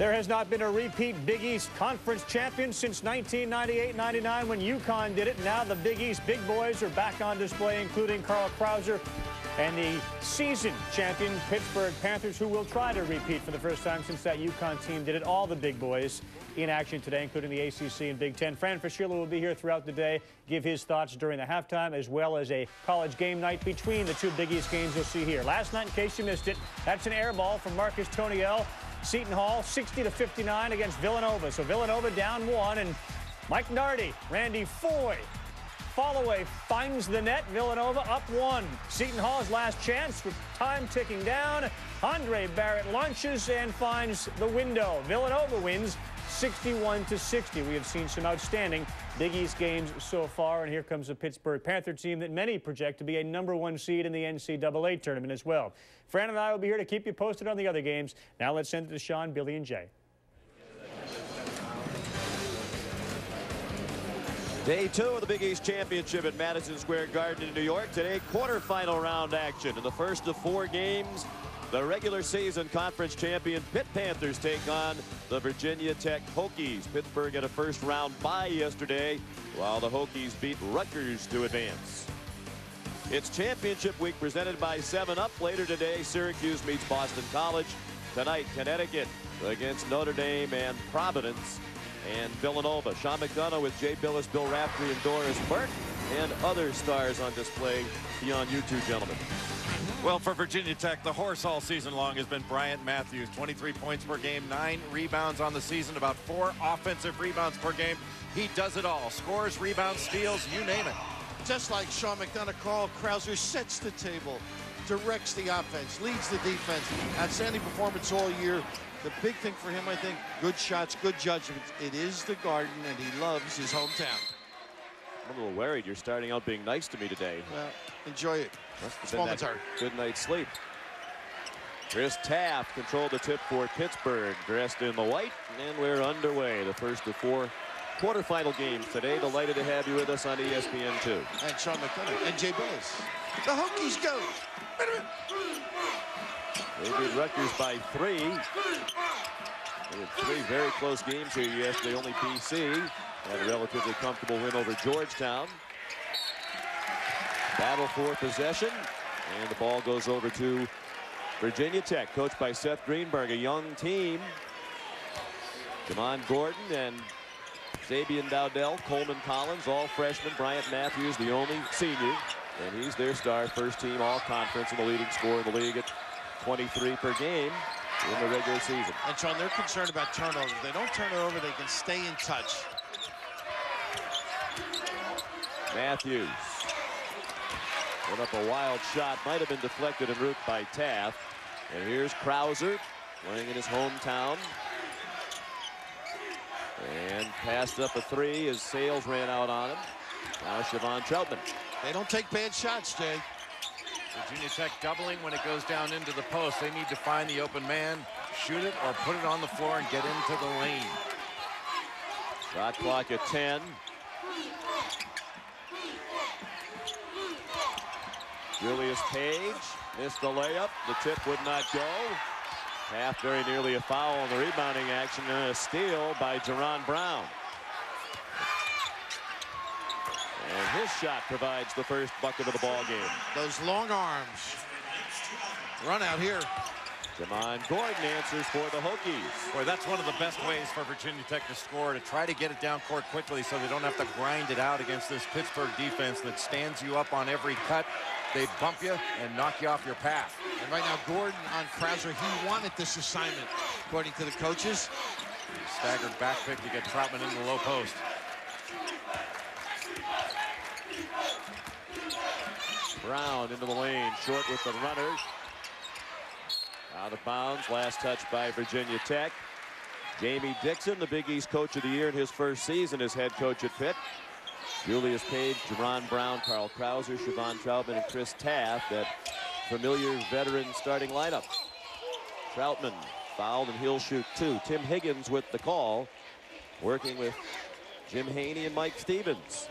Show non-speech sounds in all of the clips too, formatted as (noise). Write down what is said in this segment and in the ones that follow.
There has not been a repeat Big East Conference champion since 1998-99 when UConn did it. Now the Big East big boys are back on display, including Carl Krauser and the season champion Pittsburgh Panthers, who will try to repeat for the first time since that UConn team did it. All the big boys in action today, including the ACC and Big Ten. Fran Fraschilla will be here throughout the day, give his thoughts during the halftime, as well as a college game night between the two Big East games you'll see here. Last night, in case you missed it, that's an air ball from Marcus Toney-El. Seton Hall 60 to 59 against Villanova. So Villanova down one, and Mike Nardi, Randy Foye. Followay finds the net. Villanova up one. Seton Hall's last chance with time ticking down. Andre Barrett launches and finds the window. Villanova wins 61 to 60. We have seen some outstanding Big East games so far, and here comes the Pittsburgh Panther team that many project to be a number one seed in the NCAA tournament as well. Fran and I will be here to keep you posted on the other games. Now let's send it to Sean, Billy, and Jay. Day two of the Big East Championship at Madison Square Garden in New York. Today, quarterfinal round action. In the first of four games, the regular season conference champion Pitt Panthers take on the Virginia Tech Hokies. Pittsburgh had a first round bye yesterday, while the Hokies beat Rutgers to advance. It's championship week presented by 7-Up. Later today, Syracuse meets Boston College. Tonight, Connecticut against Notre Dame and Providence and Villanova. Sean McDonough with Jay Bilas, Bill Raftery, and Doris Burke, and other stars on display beyond you two gentlemen. Well, for Virginia Tech, the horse all season long has been Bryant Matthews. 23 points per game, nine rebounds on the season, about four offensive rebounds per game. He does it all. Scores, rebounds, steals, you name it. Just like Sean McDonough, Carl Krauser sets the table, directs the offense, leads the defense. Outstanding performance all year. The big thing for him, I think, good shots, good judgment. It is the Garden, and he loves his hometown. I'm a little worried you're starting out being nice to me today. Well, enjoy it. It's momentary. Good night's sleep. Chris Taft controlled the tip for Pittsburgh, dressed in the white, and we're underway. The first of four quarterfinal games today. Delighted to have you with us on ESPN2. And Sean McDonough and Jay Bilas. The Hokies go. They beat Rutgers by three. They had three very close games here yesterday. Only BC a relatively comfortable win over Georgetown. Battle for possession. And the ball goes over to Virginia Tech, coached by Seth Greenberg, a young team. Jamon Gordon and Zabian Dowdell, Coleman Collins, all freshmen. Bryant Matthews, the only senior. And he's their star, first team all-conference and the leading scorer in the league at 23 per game in the regular season. And Sean, they're concerned about turnovers. They don't turn it over, they can stay in touch. Matthews. Put up a wild shot. Might have been deflected en route by Taft. And here's Krauser playing in his hometown. And passed up a three as Sales ran out on him. Now Chevon Troutman. They don't take bad shots, Jay. Virginia Tech doubling when it goes down into the post. They need to find the open man, shoot it, or put it on the floor and get into the lane. Shot clock at 10. Julius Page missed the layup. The tip would not go. Half very nearly a foul on the rebounding action and a steal by Jaron Brown. And his shot provides the first bucket of the ball game. Those long arms. Run out here. Jamon Gordon answers for the Hokies. Boy, that's one of the best ways for Virginia Tech to score, to try to get it down court quickly so they don't have to grind it out against this Pittsburgh defense that stands you up on every cut. They bump you and knock you off your path. And right now, Gordon on Krauser, he wanted this assignment, according to the coaches. Staggered back pick to get Troutman in the low post. Brown into the lane, short with the runner. Out of bounds, last touch by Virginia Tech. Jamie Dixon, the Big East Coach of the Year in his first season as head coach at Pitt. Julius Page, Jaron Brown, Carl Krauser, Chevon Troutman, and Chris Taft, that familiar veteran starting lineup. Troutman fouled and he'll shoot two. Tim Higgins with the call, working with Jim Haney and Mike Stevens.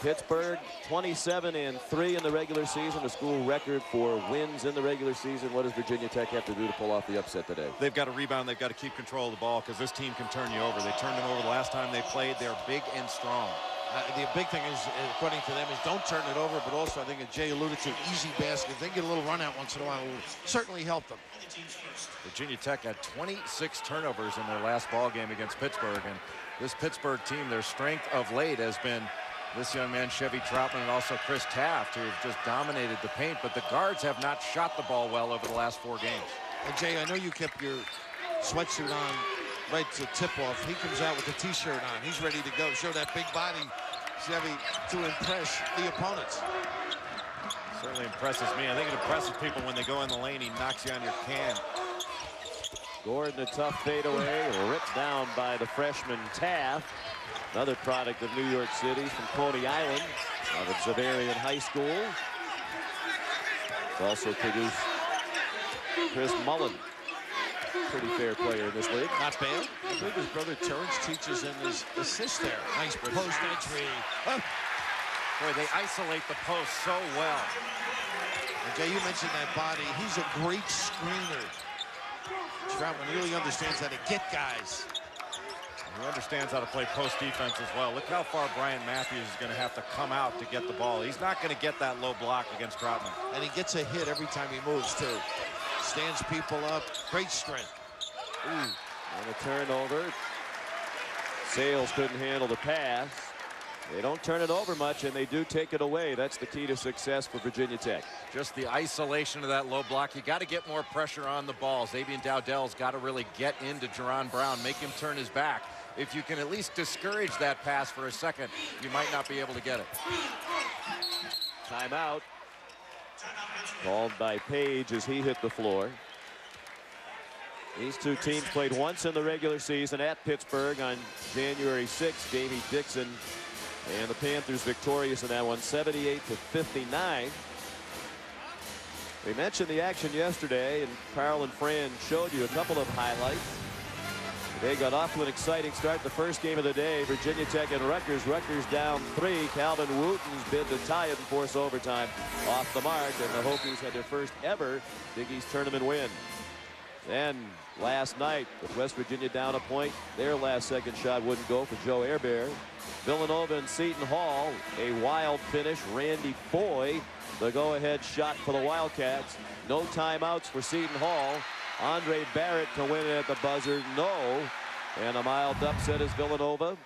Pittsburgh 27 and 3 in the regular season, a school record for wins in the regular season. What does Virginia Tech have to do to pull off the upset today? They've got to rebound. They've got to keep control of the ball because this team can turn you over. They turned them over the last time they played. They're big and strong. Uh, the big thing is, uh, according to them, is don't turn it over, but also I think as Jay alluded to, easy basket. If they get a little run out once in a while, it will certainly help them. Virginia Tech had 26 turnovers in their last ball game against Pittsburgh, and this Pittsburgh team, their strength of late has been this young man, Chevy Troutman, and also Chris Taft, who have just dominated the paint, but the guards have not shot the ball well over the last four games. And Jay, I know you kept your sweatsuit on right to tip off. He comes out with a t-shirt on. He's ready to go. Show that big body, Chevy, to impress the opponents. Certainly impresses me. I think it impresses people when they go in the lane. He knocks you on your can. Gordon, a tough fadeaway, ripped down by the freshman Taft. Another product of New York City from Coney Island out of Xaverian High School. Also produced Chris Mullin. Pretty fair player in this league. Not bad. I believe his brother Terrence teaches in his assist there. Nice post entry. Oh. Boy, they isolate the post so well. And Jay, you mentioned that body. He's a great screener. Troutman really understands how to get guys. He understands how to play post defense as well. Look how far Bryant Matthews is going to have to come out to get the ball. He's not going to get that low block against Troutman. And he gets a hit every time he moves, too. Stands people up. Great strength. Ooh. And a turnover. Sales couldn't handle the pass. They don't turn it over much, and they do take it away. That's the key to success for Virginia Tech. Just the isolation of that low block. You got to get more pressure on the ball. Zabian Dowdell's got to really get into Jaron Brown, make him turn his back. If you can at least discourage that pass for a second, you might not be able to get it. Timeout. Called by Page as he hit the floor. These two teams played once in the regular season at Pittsburgh on January 6th. Jamie Dixon and the Panthers victorious in that one, 78 to 59. We mentioned the action yesterday, and Carl and Fran showed you a couple of highlights. They got off to an exciting start the first game of the day. Virginia Tech and Rutgers. Rutgers down three. Calvin Wooten's bid to tie it and force overtime off the mark. And the Hokies had their first ever Big East tournament win. Then last night with West Virginia down a point, their last second shot wouldn't go for Joe Herbert. Villanova and Seton Hall, a wild finish. Randy Foye, the go-ahead shot for the Wildcats. No timeouts for Seton Hall. Andre Barrett to win it at the buzzer, no. And a mild upset as Villanova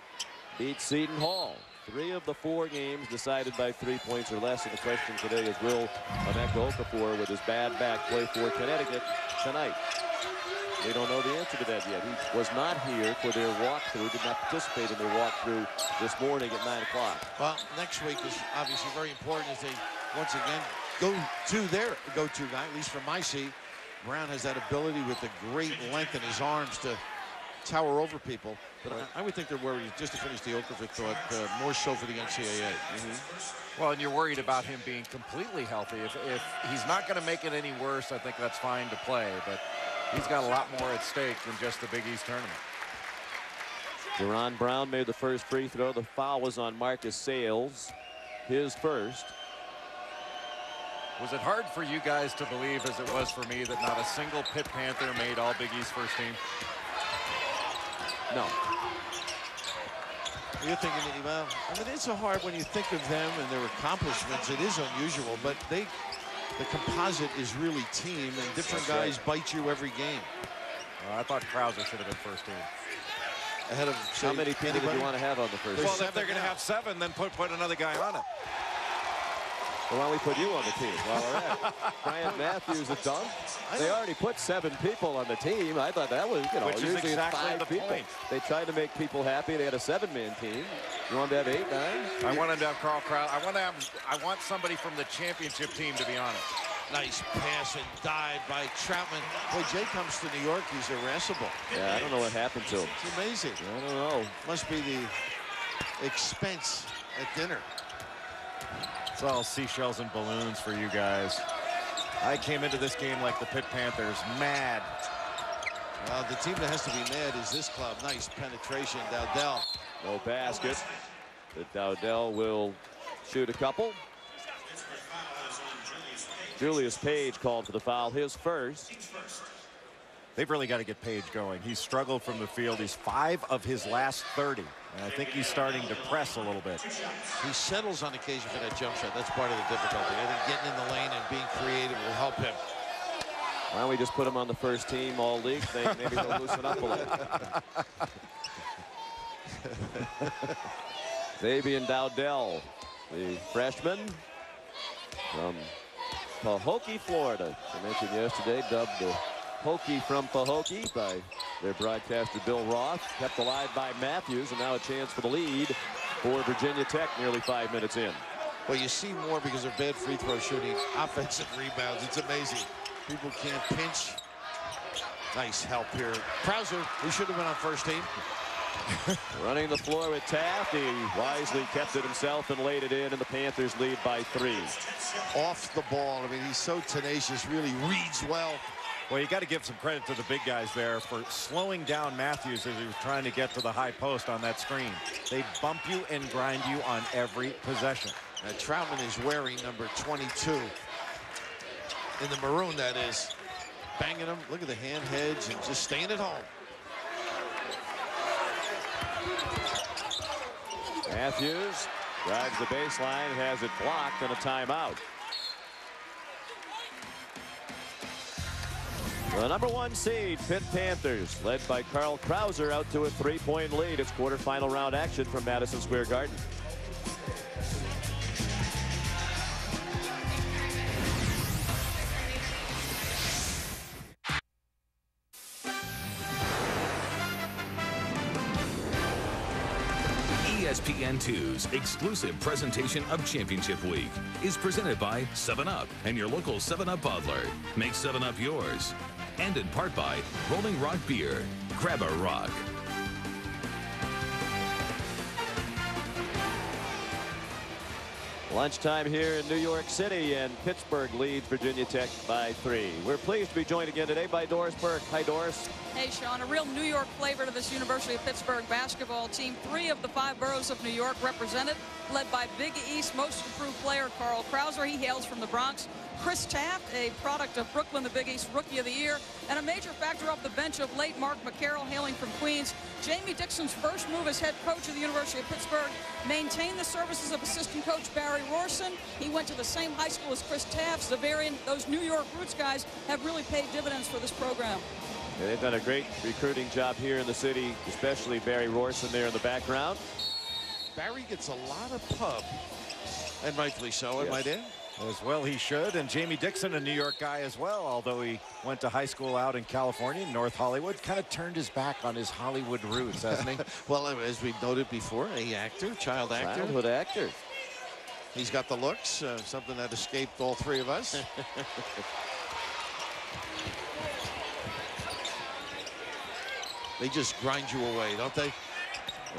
beats Seton Hall. Three of the four games decided by three points or less. And the question today is will Emeka Okafor with his bad back play for Connecticut tonight? We don't know the answer to that yet. He was not here for their walkthrough, did not participate in their walkthrough this morning at 9 o'clock. Well, next week is obviously very important as they once again go to their go-to guy, at least from my seat. Brown has that ability with the great length in his arms to tower over people. But I, I would think they're worried, just to finish the Okafor thought, uh, more so for the NCAA. Mm -hmm. Well, and you're worried about him being completely healthy. If, if he's not going to make it any worse, I think that's fine to play. But he's got a lot more at stake than just the Big East tournament. Jaron Brown made the first free throw. The foul was on Marcus Sales, his first. Was it hard for you guys to believe, as it was for me, that not a single Pitt Panther made all Big East first team? No. You're thinking, well, I mean, it's so hard when you think of them and their accomplishments. It is unusual, but they, the composite is really team, and different That's guys right. bite you every game. Well, I thought Krauser should have been first team. Ahead of say, how many people do you want to have on the first? Well, if they're going to have seven, then put put another guy on it. Well, why don't we put you on the team while we're at it? Bryant Matthews a dunk. They already put seven people on the team. I thought that was, you know, Which usually exactly five the people. Point. They tried to make people happy. They had a seven-man team. You want to have eight, nine? I wanted to have Carl Krause. I want to have. I want somebody from the championship team to be on it. Nice pass and dive by Troutman. Boy, Jay comes to New York. He's irascible. Yeah, I don't know what happened to him. It's amazing. I don't know. Must be the expense at dinner. It's all seashells and balloons for you guys. I came into this game like the Pitt Panthers, mad. Uh, the team that has to be mad is this club. Nice penetration, Dowdell. No basket. But Dowdell will shoot a couple. Julius Page called for the foul, his first. They've really got to get Page going. He's struggled from the field. He's five of his last 30. And I think he's starting to press a little bit. He settles on occasion for that jump shot. That's part of the difficulty. I think getting in the lane and being creative will help him. Why don't we just put him on the first team all league thing? Maybe they'll loosen up a little. (laughs) Zabian Dowdell, the freshman from Pahokee, Florida. I mentioned yesterday, dubbed the Hokie from Pahokee by their broadcaster Bill Roth. Kept alive by Matthews, and now a chance for the lead for Virginia Tech nearly five minutes in. Well, you see more because of bad free throw shooting, (laughs) offensive rebounds. It's amazing. People can't pinch. Nice help here. Krauser, who should have been on first team. (laughs) Running the floor with Taft. He wisely kept it himself and laid it in, and the Panthers lead by three. Off the ball. I mean, he's so tenacious, really reads well. Well, you got to give some credit to the big guys there for slowing down Matthews as he was trying to get to the high post on that screen. They bump you and grind you on every possession. Now, Troutman is wearing number 22. In the maroon, that is. Banging him. Look at the hand hedge and just staying at home. Matthews drives the baseline and has it blocked and a timeout. The number one seed, Pitt Panthers, led by Carl Krauser, out to a three-point lead. It's quarterfinal round action from Madison Square Garden. ESPN2's exclusive presentation of Championship Week is presented by 7-Up and your local 7-Up bottler. Make 7-Up yours. And in part by Rolling Rock Beer. Grab a rock. Lunchtime here in New York City, and Pittsburgh leads Virginia Tech by three. We're pleased to be joined again today by Doris Burke. Hi, Doris. Hey, Sean, a real New York flavor to this University of Pittsburgh basketball team. Three of the five boroughs of New York represented, led by Big East most improved player Carl Krauser. He hails from the Bronx. Chris Taft, a product of Brooklyn, the Big East Rookie of the Year, and a major factor off the bench of late Mark McCarroll, hailing from Queens. Jamie Dixon's first move as head coach of the University of Pittsburgh maintained the services of assistant coach Barry Rohrssen. He went to the same high school as Chris Taft. Xaverian, those New York roots guys have really paid dividends for this program. Yeah, they've done a great recruiting job here in the city, especially Barry Rohrssen there in the background. Barry gets a lot of pub, and rightfully so, yes. I might add. As well he should. And Jamie Dixon, a New York guy as well, although he went to high school out in California, North Hollywood, kind of turned his back on his Hollywood roots, hasn't he? (laughs) well, as we've noted before, a actor, child actor. Childhood actor. He's got the looks, uh, something that escaped all three of us. (laughs) they just grind you away, don't they?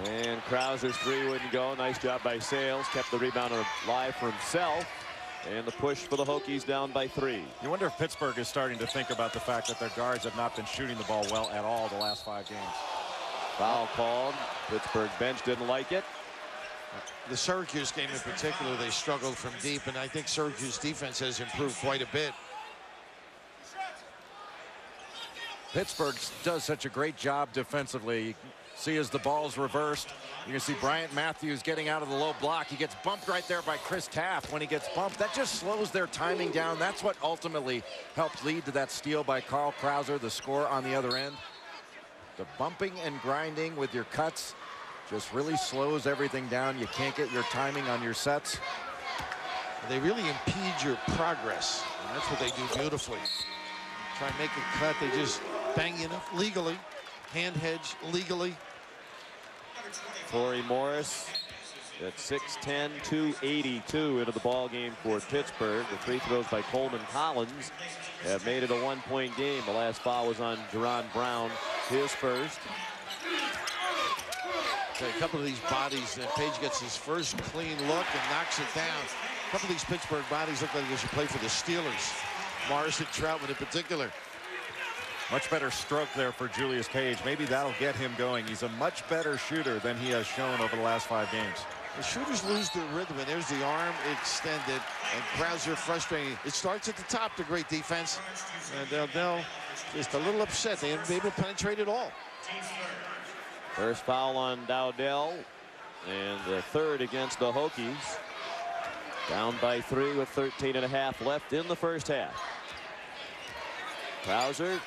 And Krauser's three wouldn't go. Nice job by Sales. Kept the rebound alive for himself. And the push for the Hokies down by three. You wonder if Pittsburgh is starting to think about the fact that their guards have not been shooting the ball well at all the last five games. Foul called. Pittsburgh bench didn't like it. The Syracuse game in particular, they struggled from deep, and I think Syracuse defense has improved quite a bit. Pittsburgh does such a great job defensively. See as the ball's reversed. You can see Bryant Matthews getting out of the low block. He gets bumped right there by Chris Taft. When he gets bumped, that just slows their timing down. That's what ultimately helped lead to that steal by Carl Krauser, the score on the other end. The bumping and grinding with your cuts just really slows everything down. You can't get your timing on your sets. They really impede your progress. And that's what they do beautifully. Try and make a cut. They just bang you legally. Hand hedge legally. Toree Morris at 6'10", 282 into the ball game for Pittsburgh. The free throws by Coleman Collins have made it a one-point game. The last foul was on Jaron Brown, his first. A couple of these bodies, uh, Page gets his first clean look and knocks it down. A couple of these Pittsburgh bodies look like they should play for the Steelers. Morris and Troutman in particular. Much better stroke there for Julius Page. Maybe that'll get him going. He's a much better shooter than he has shown over the last five games. The shooters lose their rhythm, and there's the arm extended, and Krauser frustrating. It starts at the top, the great defense, and Dowdell just a little upset. They haven't been able to penetrate at all. First foul on Dowdell, and the third against the Hokies. Down by three with 13 and a half left in the first half. Krauser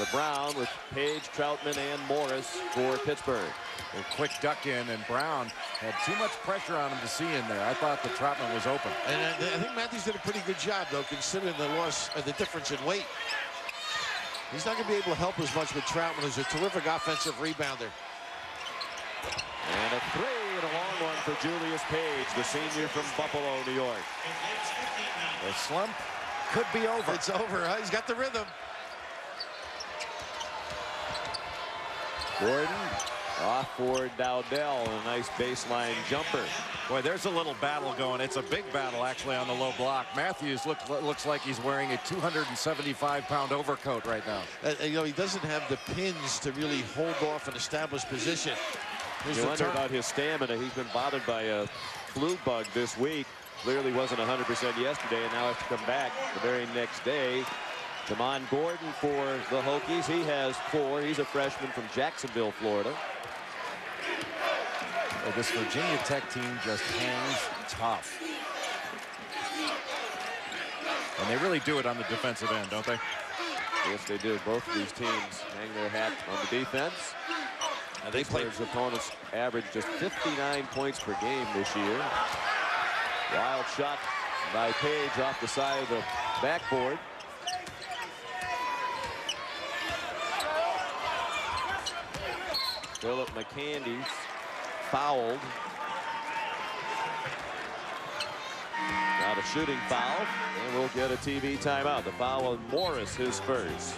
to Brown with Page, Troutman, and Morris for Pittsburgh. A quick duck in, and Brown had too much pressure on him to see in there. I thought the Troutman was open. And I, I think Matthews did a pretty good job, though, considering the loss, uh, the difference in weight. He's not going to be able to help as much with Troutman, who's a terrific offensive rebounder. And a three and a long one for Julius Page, the senior from Buffalo, New York. The slump could be over. It's over. Huh? He's got the rhythm. Gordon off for Dowdell, a nice baseline jumper. Boy, there's a little battle going. It's a big battle, actually, on the low block. Matthews look, looks like he's wearing a 275-pound overcoat right now. Uh, you know, he doesn't have the pins to really hold off an established position. Here's you wonder turn. about his stamina. He's been bothered by a flu bug this week. Clearly wasn't 100% yesterday, and now has to come back the very next day. Jamon Gordon for the Hokies. He has four. He's a freshman from Jacksonville, Florida. Oh, this Virginia Tech team just hangs tough. And they really do it on the defensive end, don't they? Yes, they do. Both of these teams hang their hat on the defense. And they play opponents average just 59 points per game this year. Wild shot by Page off the side of the backboard. Philip McCandy fouled. Got a shooting foul, and we'll get a TV timeout. The foul on Morris, his first.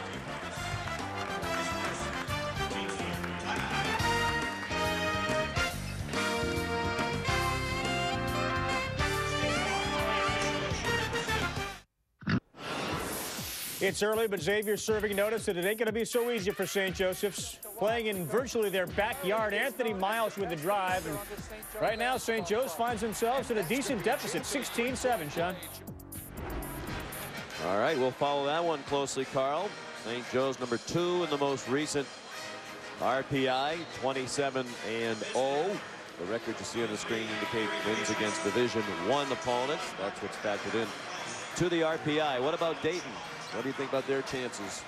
It's early, but Xavier serving notice that it ain't going to be so easy for St. Joseph's. Playing in virtually their backyard, Anthony Miles with the drive. And right now, St. Joe's finds themselves in a decent deficit, 16-7, Sean. All right, we'll follow that one closely, Carl. St. Joe's number two in the most recent RPI, 27 and 0. The record you see on the screen indicate wins against Division One opponents. That's what's factored in to the RPI. What about Dayton? What do you think about their chances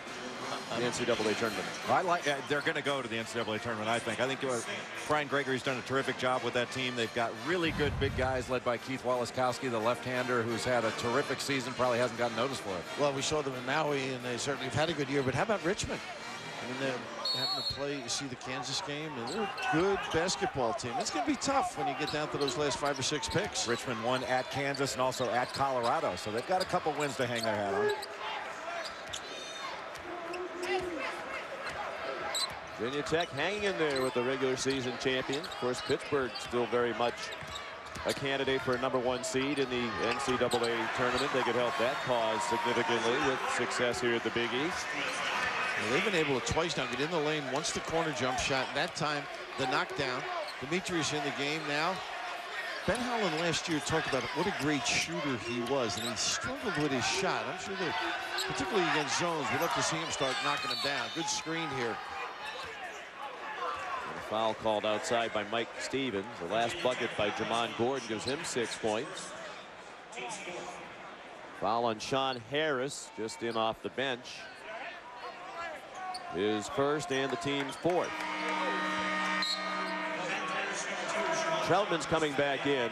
in the NCAA tournament? I like. Uh, they're going to go to the NCAA tournament. I think. I think uh, Brian Gregory's done a terrific job with that team. They've got really good big guys led by Keith Waleskowski, the left-hander, who's had a terrific season. Probably hasn't gotten noticed for it. Well, we saw them in Maui, and they certainly have had a good year. But how about Richmond? I mean, they're having to play. You see the Kansas game, and they're a good basketball team. It's going to be tough when you get down to those last five or six picks. Richmond won at Kansas and also at Colorado, so they've got a couple wins to hang their hat on. Virginia Tech hanging in there with the regular season champion. Of course, Pittsburgh still very much a candidate for a number one seed in the NCAA tournament. They could help that cause significantly with success here at the Big East. Well, they've been able to twice now get in the lane once the corner jump shot. That time, the knockdown. Demetrius in the game now. Ben Howland last year talked about what a great shooter he was, and he struggled with his shot. I'm sure that, particularly against zones, we'd love to see him start knocking them down. Good screen here a Foul called outside by Mike Stevens. The last bucket by Jamon Gordon gives him six points. Foul on Sean Harris, just in off the bench. His first and the team's fourth. Troutman's coming back in.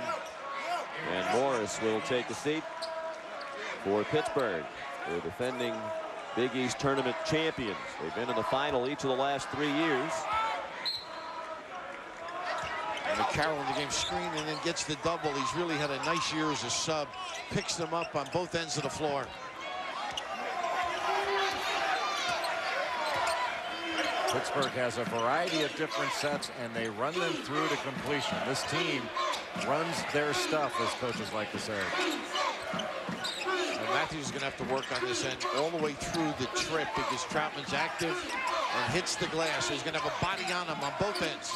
And Morris will take a seat for Pittsburgh. They're defending Big East tournament champions. They've been in the final each of the last three years. Carroll in the game screen and then gets the double. He's really had a nice year as a sub. Picks them up on both ends of the floor. Pittsburgh has a variety of different sets, and they run them through to completion. This team runs their stuff, as coaches like to say. And Matthews is going to have to work on this end all the way through the trip because Troutman's active and hits the glass. So he's going to have a body on him on both ends.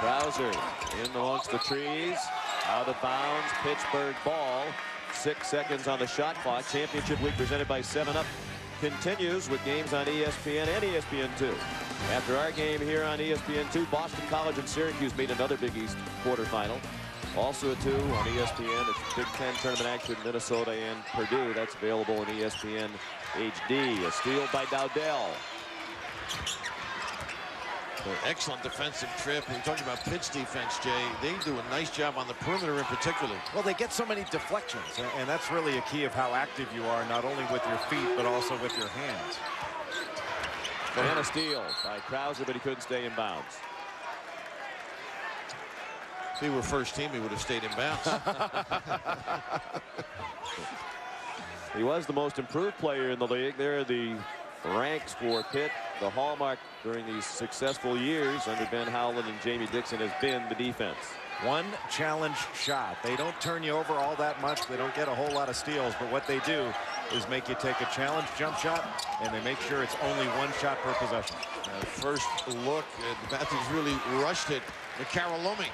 Krauser in amongst the trees. Out of bounds. Pittsburgh ball. Six seconds on the shot clock. Championship week presented by 7-Up continues with games on ESPN and ESPN2. After our game here on ESPN2, Boston College and Syracuse meet another Big East quarterfinal. Also at 2 on ESPN. It's Big Ten tournament action, Minnesota and Purdue. That's available on ESPN HD. A steal by Dowdell. Excellent defensive trip. We talked about pitch defense, Jay. They do a nice job on the perimeter in particular. Well, they get so many deflections, and that's really a key of how active you are, not only with your feet, but also with your hands. And a steal by Krauser, but he couldn't stay in bounds. If he were first team, he would have stayed in bounds. (laughs) (laughs) he was the most improved player in the league. There are the ranks for Pitt. The hallmark during these successful years under Ben Howland and Jamie Dixon has been the defense. One challenge shot. They don't turn you over all that much. They don't get a whole lot of steals, but what they do is make you take a challenge jump shot, and they make sure it's only one shot per possession. Uh, first look, uh, Matthews really rushed it. The Carolomi.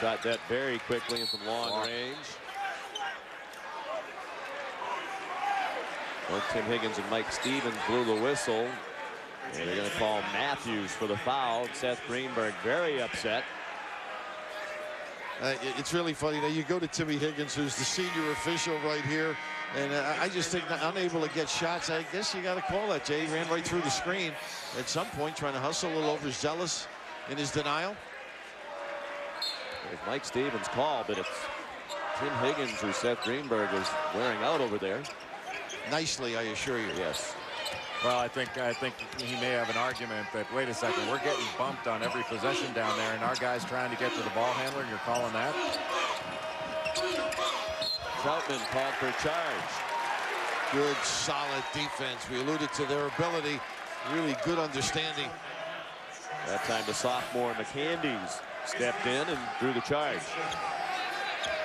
Shot that very quickly and from long range. Well, Tim Higgins and Mike Stevens blew the whistle. And they're going to call Matthews for the foul. Seth Greenberg very upset. Uh, it's really funny. Now you go to Timmy Higgins, who's the senior official right here, and uh, I just think unable to get shots. I guess you got to call that. Jay ran right through the screen at some point, trying to hustle a little overzealous in his denial. It's Mike Stevens' call, but it's Tim Higgins who Seth Greenberg is wearing out over there. Nicely, I assure you. Yes. Well, I think I think he may have an argument that wait a second, we're getting bumped on every possession down there, and our guy's trying to get to the ball handler, and you're calling that. Troutman called for charge. Good, solid defense. We alluded to their ability. Really good understanding. That time the sophomore McCandies stepped in and drew the charge.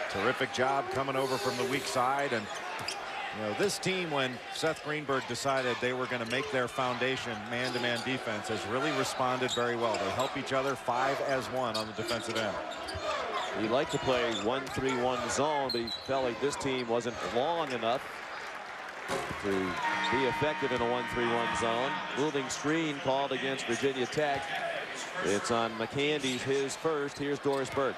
Terrific job coming over from the weak side and you know, this team, when Seth Greenberg decided they were going to make their foundation man-to-man -man defense, has really responded very well. They help each other five as one on the defensive end. He liked to play 1-3-1 zone, but he felt like this team wasn't long enough to be effective in a 1-3-1 zone. Moving screen called against Virginia Tech. It's on McCandies his first. Here's Doris Burke.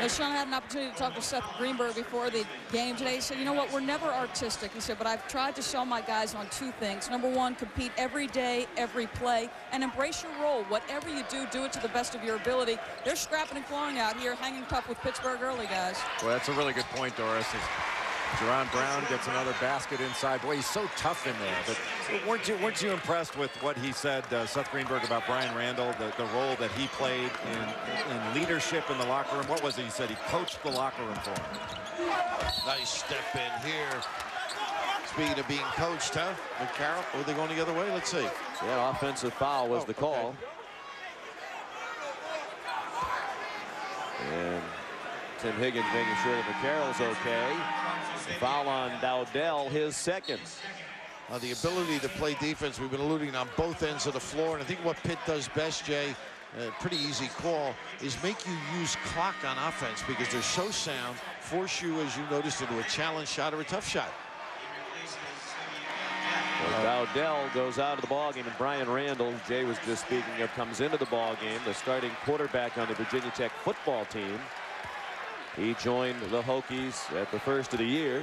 Know, Sean had an opportunity to talk to Seth Greenberg before the game today. He said, you know what, we're never artistic. He said, but I've tried to show my guys on two things. Number one, compete every day, every play, and embrace your role. Whatever you do, do it to the best of your ability. They're scrapping and clawing out here, hanging tough with Pittsburgh early, guys. Well, that's a really good point, Doris. Jaron Brown gets another basket inside. Boy, he's so tough in there. But weren't you weren't you impressed with what he said, uh, Seth Greenberg, about Bryan Randall, the, the role that he played in, in leadership in the locker room? What was it he said? He coached the locker room for him. Nice step in here. Speaking of being coached, huh? McCarroll, are they going the other way? Let's see. Yeah, offensive foul was oh, the call. Okay. And Tim Higgins making sure that McCarroll's okay. Foul on Dowdell, his second. Uh, the ability to play defense, we've been alluding on both ends of the floor. And I think what Pitt does best, Jay, a pretty easy call, is make you use clock on offense because they're so sound, force you, as you noticed, into a challenge shot or a tough shot. Well, Dowdell goes out of the ballgame, and Bryan Randall, Jay was just speaking of, comes into the ballgame, the starting quarterback on the Virginia Tech football team. He joined the Hokies at the first of the year.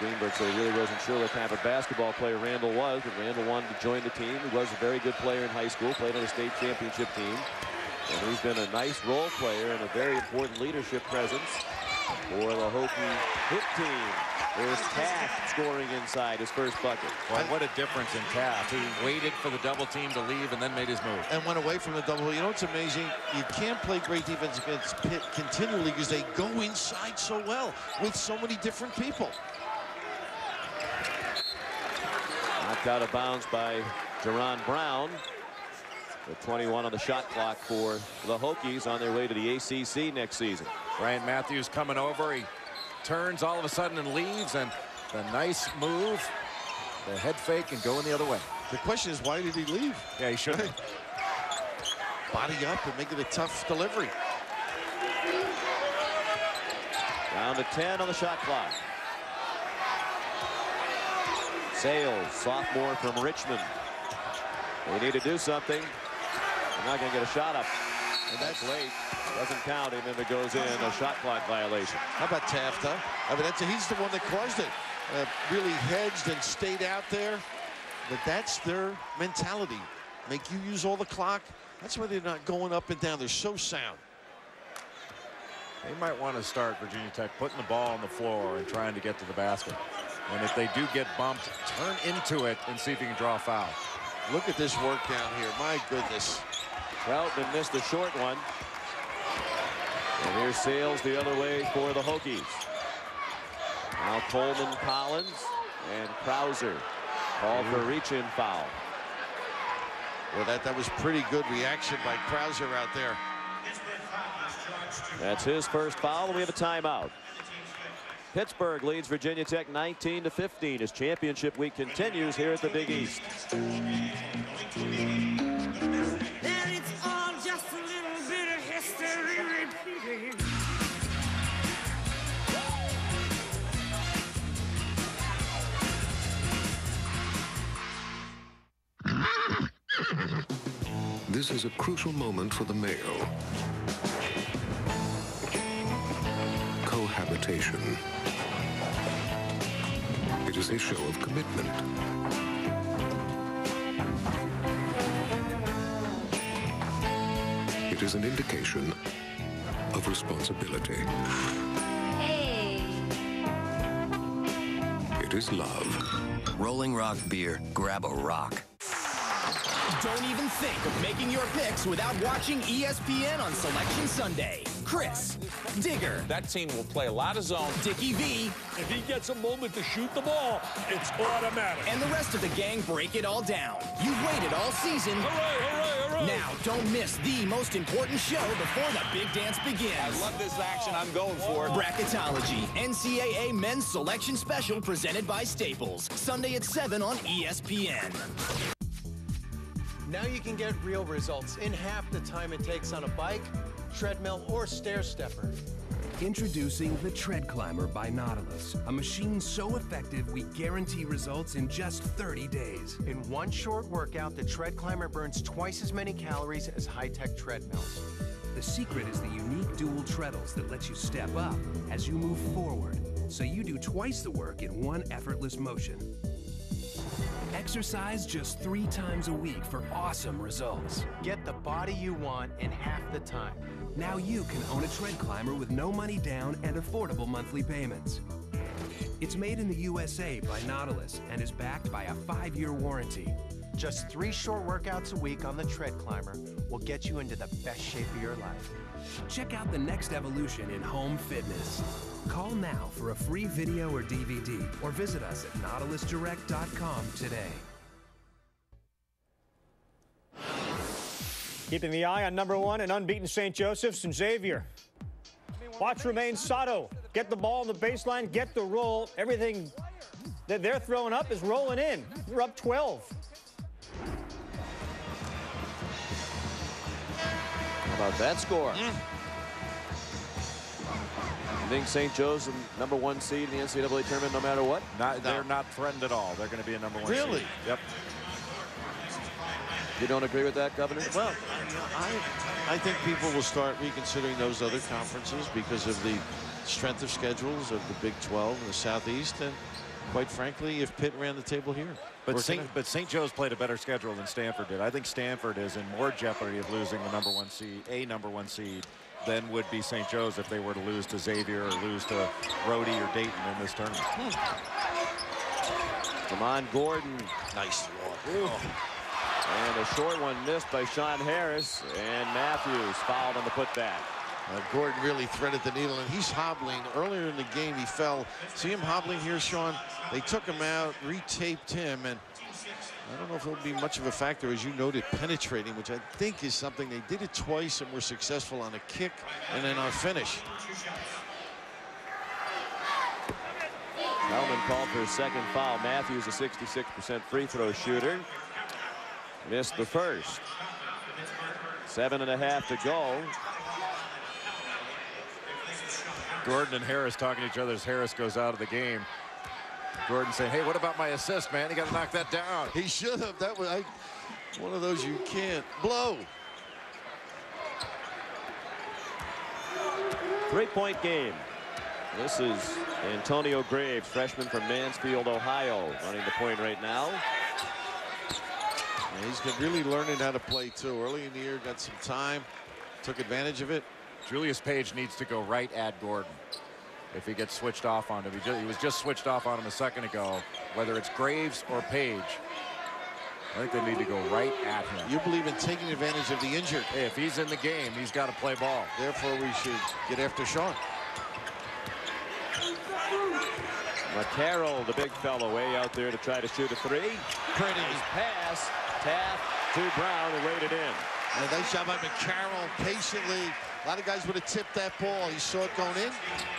Greenberg said he really wasn't sure what type of basketball player Randall was, but Randall wanted to join the team. He was a very good player in high school, played on a state championship team. And he's been a nice role player and a very important leadership presence for the Hokie hit team. There's Taft scoring inside his first bucket. Well, what a difference in Taft. He waited for the double team to leave and then made his move. And went away from the double. You know what's amazing? You can't play great defense against Pitt continually because they go inside so well with so many different people. Knocked out of bounds by Jaron Brown. The 21 on the shot clock for the Hokies on their way to the ACC next season. Bryant Matthews coming over. He turns all of a sudden and leaves and the nice move the head fake and going the other way the question is why did he leave yeah he should body up and make it a tough delivery. Down to 10 on the shot clock. Sales, sophomore from Richmond. They need to do something. They're not going to get a shot up. And that's late. Doesn't count, and then it goes in a shot clock violation. How about Taft, huh? I mean, that's, he's the one that caused it. Uh, really hedged and stayed out there. But that's their mentality. Make you use all the clock. That's why they're not going up and down. They're so sound. They might want to start Virginia Tech putting the ball on the floor and trying to get to the basket. And if they do get bumped, turn into it and see if you can draw a foul. Look at this work down here. My goodness. Troutman missed a short one. And here's Sales the other way for the Hokies. Now Coleman Collins and Krauser. Call for reach-in foul. Well, that, that was pretty good reaction by Krauser out there. That's his first foul, and we have a timeout. Pittsburgh leads Virginia Tech 19 to 15 as championship week continues here at the Big East. This is a crucial moment for the male. Cohabitation. It is a show of commitment. It is an indication of responsibility. Hey. It is love. Rolling Rock beer. Grab a rock. Don't even think of making your picks without watching ESPN on Selection Sunday. Chris, Digger. That team will play a lot of zone. Dickie V. If he gets a moment to shoot the ball, it's automatic. And the rest of the gang break it all down. You've waited all season. Hooray, hooray, hooray. Now, don't miss the most important show before the big dance begins. I love this action. I'm going for it. Bracketology, NCAA Men's Selection Special presented by Staples. Sunday at 7 on ESPN. Now you can get real results in half the time it takes on a bike, treadmill, or stair stepper. Introducing the Tread Climber by Nautilus, a machine so effective we guarantee results in just 30 days. In one short workout, the Tread Climber burns twice as many calories as high-tech treadmills. The secret is the unique dual treadles that let you step up as you move forward, so you do twice the work in one effortless motion. Exercise just three times a week for awesome results. Get the body you want in half the time. Now you can own a tread climber with no money down and affordable monthly payments. It's made in the USA by Nautilus and is backed by a five-year warranty. Just three short workouts a week on the Tread Climber will get you into the best shape of your life. Check out the next evolution in home fitness. Call now for a free video or DVD or visit us at nautilusdirect.com today. Keeping the eye on number one and unbeaten St. Joseph's and Xavier. Watch Romain Sato. Get the ball on the baseline, get the roll. Everything that they're throwing up is rolling in. They're up 12. How about that score? Mm. You think St. Joe's the number one seed in the NCAA tournament no matter what? Not, They're not threatened at all. They're going to be a number one Really? seed. Yep. You don't agree with that, Governor? Well, I, I think people will start reconsidering those other conferences because of the strength of schedules of the Big 12 and the Southeast. And quite frankly, if Pitt ran the table here. But St. but St. Joe's played a better schedule than Stanford did. I think Stanford is in more jeopardy of losing the number one seed, a number one seed, than would be St. Joe's if they were to lose to Xavier or lose to Rhody or Dayton in this tournament. Hmm. Jamon Gordon. Nice. And a short one missed by Sean Harris. And Matthews fouled on the putback. Uh, Gordon really threaded the needle, and he's hobbling. Earlier in the game, he fell. See him hobbling here, Sean? They took him out, retaped him, and I don't know if it'll be much of a factor, as you noted, penetrating, which I think is something. They did it twice and were successful on a kick and then on finish. Hellman called for his second foul. Matthews, a 66% free throw shooter. Missed the first. Seven and a half to go. Gordon and Harris talking to each other as Harris goes out of the game. Gordon saying, hey, what about my assist, man? You got to knock that down. He should have. That was I, one of those you can't blow. Three-point game. This is Antonio Graves, freshman from Mansfield, Ohio, running the point right now. And he's really learning how to play too. Early in the year, got some time, took advantage of it. Julius Page needs to go right at Gordon if he gets switched off on him. He, just, he was just switched off on him a second ago. Whether it's Graves or Page, I think they need to go right at him. You believe in taking advantage of the injured. Hey, if he's in the game, he's got to play ball. Therefore, we should get after Sean. McCarroll, the big fellow, way out there to try to shoot a three. Pretty. Nice pass. Taft to Brown and laid it in. And nice job by McCarroll patiently. A lot of guys would have tipped that ball. He saw it going in,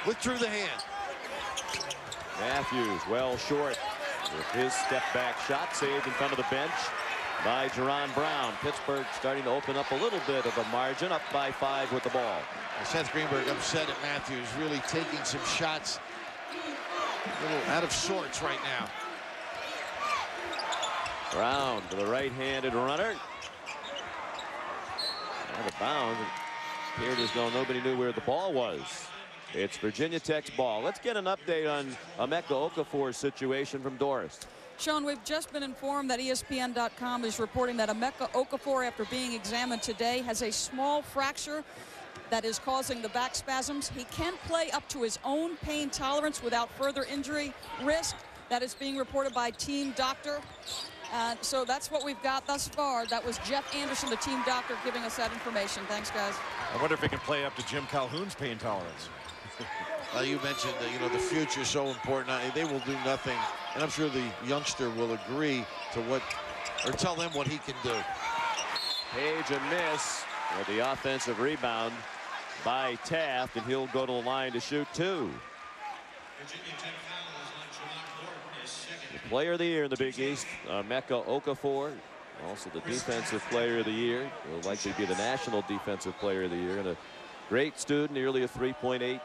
withdrew the hand. Matthews well short with his step back shot saved in front of the bench by Jaron Brown. Pittsburgh starting to open up a little bit of a margin up by five with the ball. Seth Greenberg upset at Matthews really taking some shots a little out of sorts right now. Brown to the right-handed runner. Out of bounds. Appeared as though nobody knew where the ball was. It's Virginia Tech's ball. Let's get an update on Emeka Okafor's situation from Doris. Sean, we've just been informed that ESPN.com is reporting that Emeka Okafor, after being examined today, has a small fracture that is causing the back spasms. He can play up to his own pain tolerance without further injury risk. That is being reported by team doctor. And so that's what we've got thus far. That was Jeff Anderson, the team doctor, giving us that information. Thanks, guys. I wonder if he can play up to Jim Calhoun's pain tolerance. Uh, you mentioned that you know the future is so important. Uh, they will do nothing, and I'm sure the youngster will agree to what, or tell them what he can do. Page a miss with the offensive rebound by Taft, and he'll go to the line to shoot two. The player of the year in the Big East, uh, Emeka Okafor, also the defensive player of the year. Will likely be the national defensive player of the year, and a great student, nearly a 3.8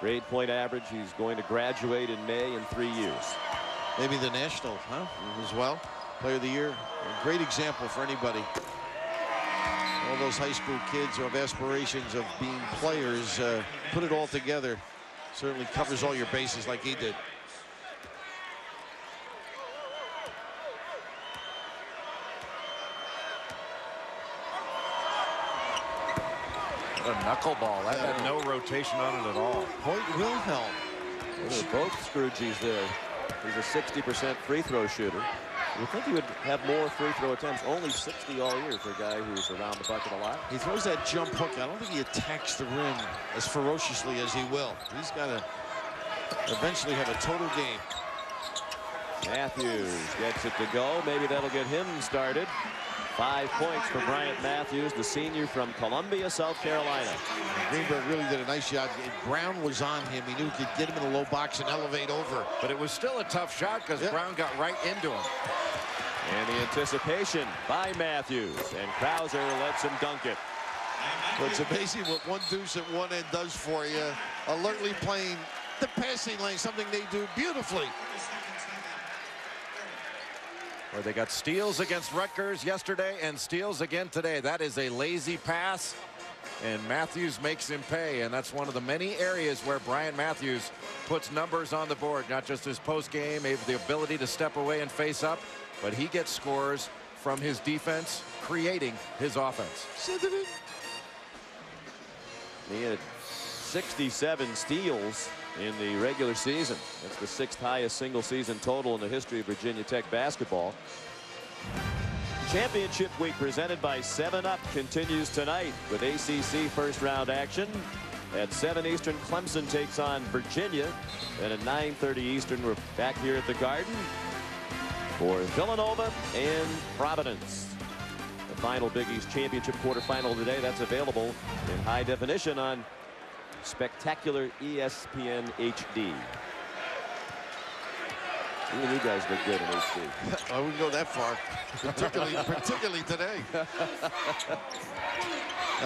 grade point average. He's going to graduate in May in three years. Maybe the national, huh? As well. Player of the year. A great example for anybody. All those high school kids who have aspirations of being players, uh, put it all together. Certainly covers all your bases like he did. A knuckleball. That had no rotation on it at all. Hoyt Wilhelm. They're both Scroogies there. He's a 60% free throw shooter. You think he would have more free throw attempts? Only 60 all year for a guy who's around the bucket a lot. He throws that jump hook. I don't think he attacks the rim as ferociously as he will. He's got to eventually have a total game. Matthews gets it to go. Maybe that'll get him started. Five points for Bryant Matthews, the senior from Columbia, South Carolina. Greenberg really did a nice job. Brown was on him. He knew he could get him in the low box and elevate over. But it was still a tough shot because yep. Brown got right into him. And the anticipation by Matthews. And Krauser lets him dunk it. Well, it's amazing what one deuce at one end does for you. Alertly playing the passing lane, something they do beautifully. Where they got steals against Rutgers yesterday and steals again today. That is a lazy pass, and Matthews makes him pay. And that's one of the many areas where Bryant Matthews puts numbers on the board, not just his post game, the ability to step away and face up, but he gets scores from his defense, creating his offense. He had 67 steals in the regular season. That's the sixth highest single season total in the history of Virginia Tech basketball. Championship week presented by 7-Up continues tonight with ACC first round action. At 7 Eastern, Clemson takes on Virginia. And at 9.30 Eastern, we're back here at the Garden for Villanova and Providence. The final Big East Championship quarterfinal today. That's available in high definition on spectacular ESPN HD. Even you guys look good in HD. (laughs) I wouldn't go that far, particularly, particularly today. now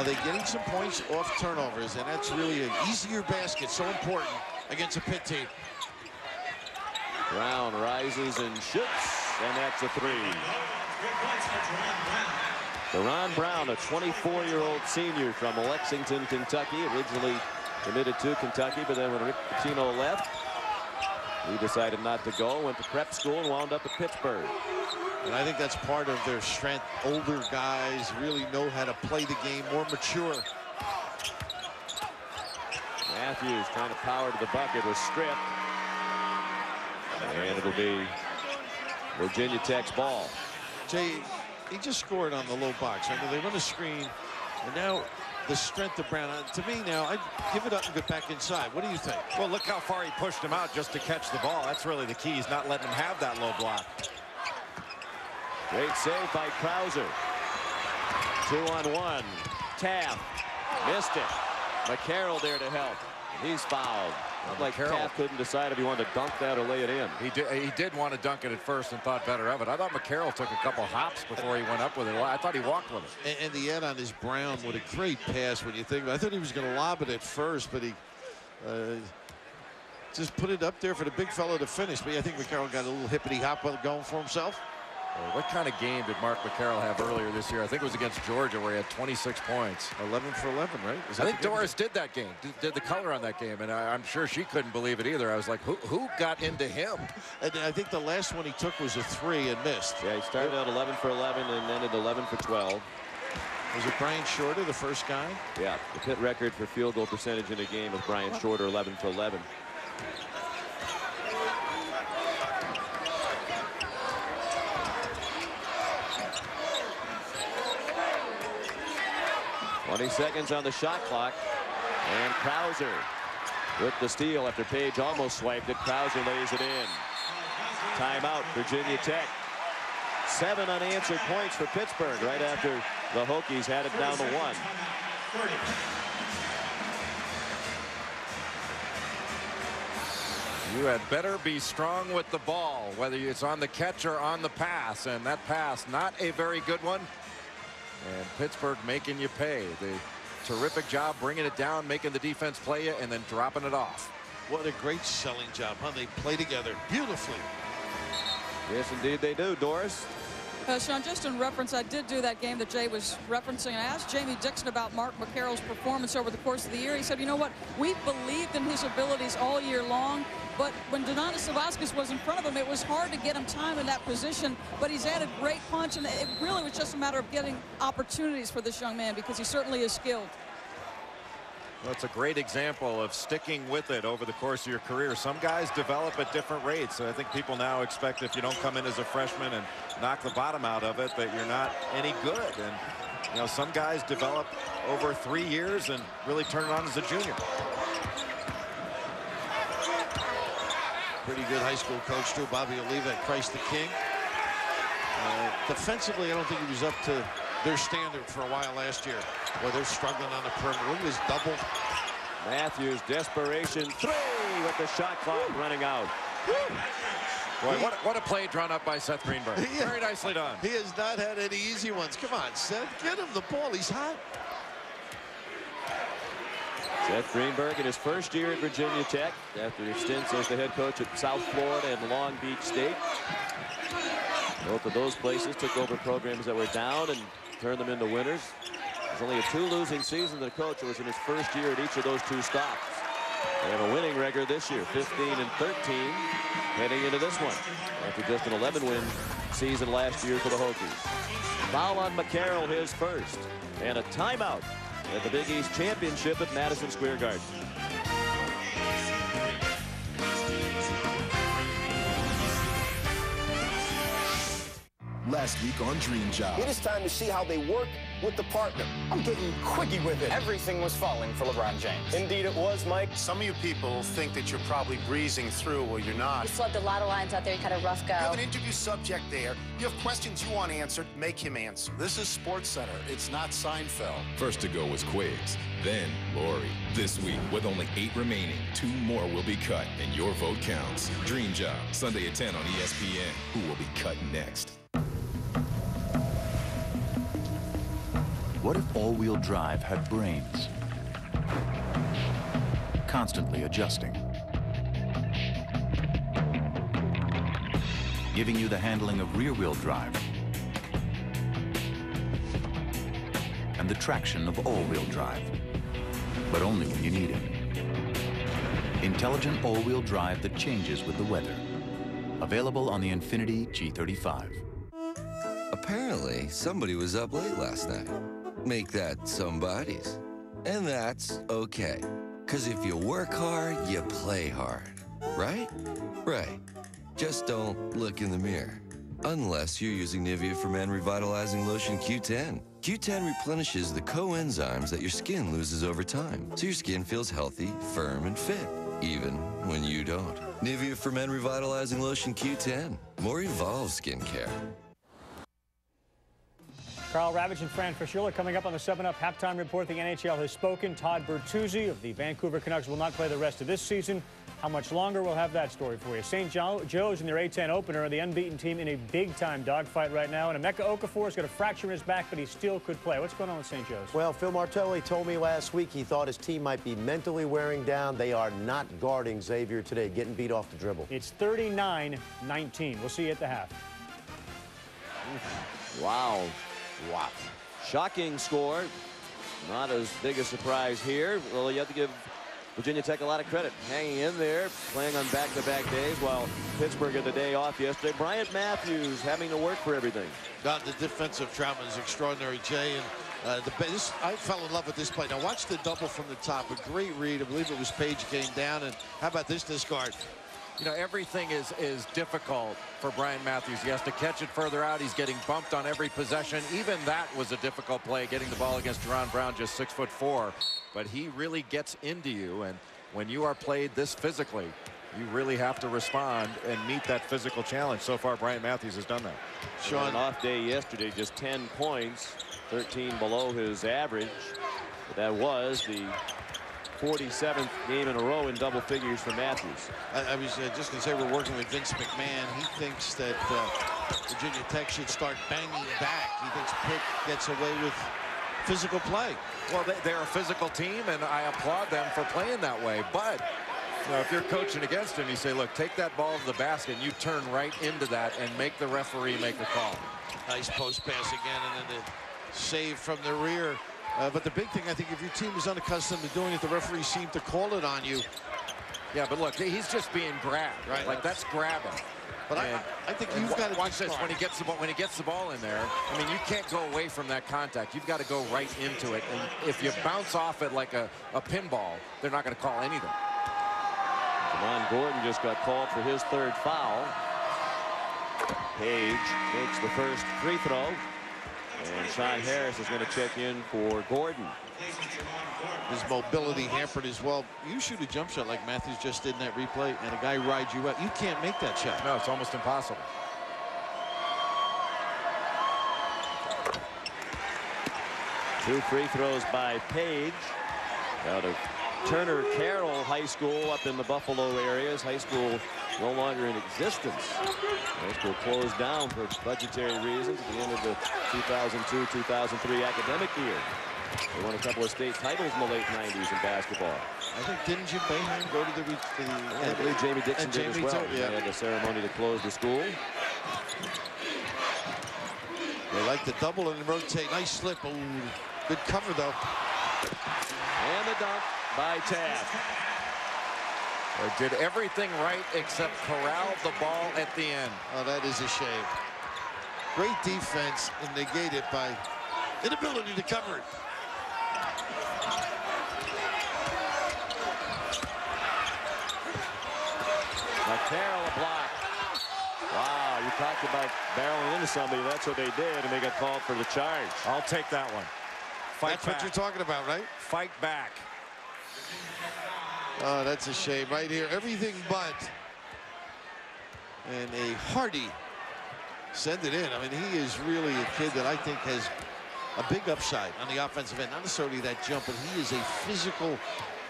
they're getting some points off turnovers, and that's really an easier basket. So important against a pit team. Brown rises and shoots, and that's a three. Jaron Brown, a 24-year-old senior from Lexington, Kentucky, originally committed to Kentucky, but then when Rick Pitino left, he decided not to go, went to prep school and wound up at Pittsburgh. And I think that's part of their strength. Older guys really know how to play the game, more mature. Matthews trying to power to the bucket was stripped. And it'll be Virginia Tech's ball. Jay, he just scored on the low box. I know they run a screen, and now the strength of Brown. To me now, I'd give it up and get back inside. What do you think? Well, look how far he pushed him out just to catch the ball. That's really the key. He's not letting him have that low block. Great save by Krauser. Two on one. Taft missed it. McCarroll there to help. He's fouled. Well, McCarroll. Taft couldn't decide if he wanted to dunk that or lay it in. He did, he did want to dunk it at first and thought better of it. I thought McCarroll took a couple hops before he went up with it. I thought he walked with it. And, and the end on is Brown. What a great pass when you think about it. I thought he was going to lob it at first, but he uh, just put it up there for the big fellow to finish. But I think McCarroll got a little hippity hop going for himself. What kind of game did Mark McCarroll have earlier this year? I think it was against Georgia where he had 26 points. 11 for 11, right? I think Doris did that game, did, did, the color on that game, and I, am sure she couldn't believe it either. I was like, who, who got into him? And I think the last one he took was a three and missed. Yeah, he started out 11 for 11 and ended 11 for 12. Was it Brian Shorter, the first guy? Yeah, the pit record for field goal percentage in a game was Brian Shorter, 11 for 11. 20 seconds on the shot clock. And Krauser with the steal after Page almost swiped it. Krauser lays it in. Timeout, Virginia Tech. Seven unanswered points for Pittsburgh right after the Hokies had it down to one. You had better be strong with the ball, whether it's on the catch or on the pass. And that pass, not a very good one. And Pittsburgh making you pay. The terrific job bringing it down, making the defense play you, and then dropping it off. What a great selling job, huh? They play together beautifully. Yes, indeed they do, Doris. Uh, Sean, just in reference, I did do that game that Jay was referencing. I asked Jamie Dixon about Mark McCarroll's performance over the course of the year. He said, you know what, we've believed in his abilities all year long, but when Donatas Zavackas was in front of him, it was hard to get him time in that position, but he's added great punch, and it really was just a matter of getting opportunities for this young man because he certainly is skilled. Well, it's a great example of sticking with it over the course of your career. Some guys develop at different rates. So I think people now expect if you don't come in as a freshman and knock the bottom out of it, that you're not any good. And, you know, some guys develop over three years and really turn it on as a junior. Pretty good high school coach, too. Bobby Oliva at Christ the King. Uh, defensively, I don't think he was up to their standard for a while last year. Boy, they're struggling on the perimeter. Look at this double. Matthews, desperation three with the shot clock running out. Boy, what, what a play drawn up by Seth Greenberg. (laughs) Very nicely done. He has not had any easy ones. Come on, Seth, get him the ball. He's hot. Seth Greenberg in his first year at Virginia Tech after his stints as the head coach at South Florida and Long Beach State. Both of those places took over programs that were down and turned them into winners. There's only a two losing season the coach was in his first year at each of those two stops. They have a winning record this year, 15 and 13, heading into this one after just an 11 win season last year for the Hokies. Foul on McCarroll, his first, and a timeout at the Big East Championship at Madison Square Garden. Last week on Dream Job. It is time to see how they work with the partner. I'm getting quickie with it. Everything was falling for LeBron James. Indeed it was, Mike. Some of you people think that you're probably breezing through. Well, you're not. You swept a lot of lines out there. You had a rough go. You have an interview subject there. You have questions you want answered. Make him answer. This is Sports Center. It's not Seinfeld. First to go was Quiggs, then Lori. This week, with only eight remaining, two more will be cut, and your vote counts. Dream Job, Sunday at 10 on ESPN. Who will be cut next? What if all-wheel drive had brains? Constantly adjusting. Giving you the handling of rear-wheel drive. And the traction of all-wheel drive. But only when you need it. Intelligent all-wheel drive that changes with the weather. Available on the Infiniti G35. Apparently, somebody was up late last night. Make that somebody's. And that's okay. Because if you work hard, you play hard. Right? Right. Just don't look in the mirror. Unless you're using Nivea for Men Revitalizing Lotion Q10. Q10 replenishes the coenzymes that your skin loses over time. So your skin feels healthy, firm, and fit. Even when you don't. Nivea for Men Revitalizing Lotion Q10. More evolved skincare. Karl Ravech and Fran Fraschilla coming up on the 7-Up halftime report. The NHL has spoken. Todd Bertuzzi of the Vancouver Canucks will not play the rest of this season. How much longer? We'll have that story for you. St. Joe's in their A10 opener, are the unbeaten team in a big-time dogfight right now. And Emeka Okafor's got a fracture in his back, but he still could play. What's going on with St. Joe's? Well, Phil Martelli told me last week he thought his team might be mentally wearing down. They are not guarding Xavier today, getting beat off the dribble. It's 39-19. We'll see you at the half. Wow. Wow. Shocking score. Not as big a surprise here. Well, you have to give Virginia Tech a lot of credit. Hanging in there, playing on back-to-back -back days while Pittsburgh had the day off yesterday. Bryant Matthews having to work for everything. God, the defensive trauma is extraordinary, Jay. And uh, the this, I fell in love with this play. Now watch the double from the top. A great read. I believe it was Page came down. And how about this discard? You know, everything is is difficult for Bryant Matthews. He has to catch it further out. He's getting bumped on every possession. Even that was a difficult play, getting the ball against Jaron Brown, just six foot four. But he really gets into you. And when you are played this physically, you really have to respond and meet that physical challenge. So far, Bryant Matthews has done that. Sean, off day yesterday, just 10 points, 13 below his average. That was the 47th game in a row in double figures for Matthews. I, I was uh, just going to say we're working with Vince McMahon. He thinks that uh, Virginia Tech should start banging back. He thinks Pitt gets away with physical play. Well, they, are a physical team, and I applaud them for playing that way. But you know, if you're coaching against him, you say, look, take that ball to the basket, and you turn right into that and make the referee make the call. Nice post pass again, and then the save from the rear. Uh, but the big thing, I think, if your team is unaccustomed to doing it, the referees seem to call it on you. Yeah, but look, he's just being grabbed. Right. Like that's grabbing. But I, I, think you've got to watch this when he gets the ball. When he gets the ball in there, I mean, you can't go away from that contact. You've got to go right into it. And if you bounce off it like a, a pinball, they're not going to call anything. Jamon Gordon just got called for his third foul. Page makes the first free throw. And Sean Harris is going to check in for Gordon. His mobility hampered as well. You shoot a jump shot like Matthews just did in that replay, and a guy rides you out. You can't make that shot. No, it's almost impossible. Two free throws by Page out of Turner Carroll High School up in the Buffalo area, areas. High school no longer in existence. High school closed down for budgetary reasons at the end of the 2002-2003 academic year. They won a couple of state titles in the late 90s in basketball. I think didn't Jim Boeheim go to the... the yeah, I believe Jamie Dixon did Jamie as well. Too, yeah. They had a ceremony to close the school. They like to double and rotate. Nice slip. Ooh, good cover, though. And the dunk by Taft. They did everything right except corral the ball at the end. Oh, that is a shame. Great defense and negated by inability to cover it. Carroll a block. Wow, you talked about barreling into somebody. That's what they did, and they got called for the charge. I'll take that one. Fight That's back. what you're talking about, right? Fight back. Oh, that's a shame right here. Everything but. And a hearty send it in. I mean, he is really a kid that I think has a big upside on the offensive end. Not necessarily that jump, but he is a physical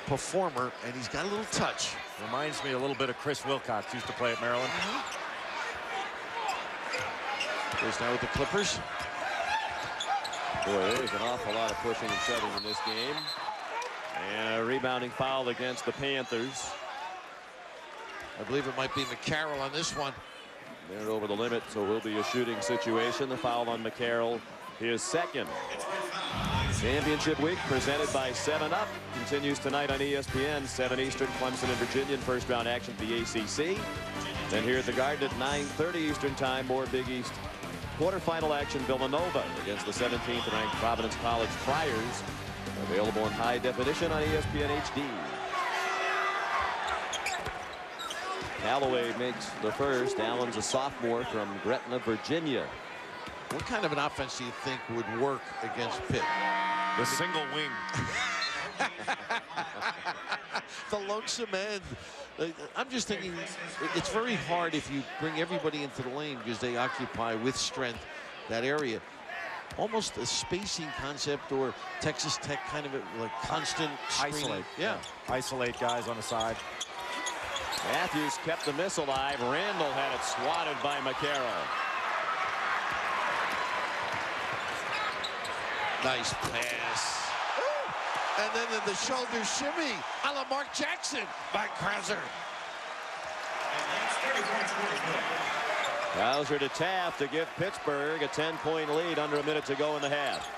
performer, and he's got a little touch. Reminds me a little bit of Chris Wilcox, used to play at Maryland. Goes now with the Clippers. Boy, there's an awful lot of pushing and shoving in this game. And a rebounding foul against the Panthers. I believe it might be McCarroll on this one. They're over the limit, so it will be a shooting situation. The foul on McCarroll, his second. Championship week presented by 7-Up continues tonight on ESPN. 7 Eastern, Clemson and Virginia in first round action for the ACC. Then here at the Garden at 9.30 Eastern time, more Big East quarterfinal action Villanova against the 17th ranked Providence College Friars. Available in high definition on ESPN HD. Callaway makes the first. Allen's a sophomore from Gretna, Virginia. What kind of an offense do you think would work against Pitt? The single wing. (laughs) the lonesome end. Uh, I'm just thinking it's very hard if you bring everybody into the lane because they occupy with strength that area. Almost a spacing concept or Texas Tech kind of a, like constant screening. Isolate. Yeah. Isolate guys on the side. Matthews kept the miss alive. Randall had it swatted by McCarroll. Nice pass. And then in the shoulder shimmy, a la Mark Jackson by Krauser. Krauser to Taft to give Pittsburgh a 10-point lead under a minute to go in the half.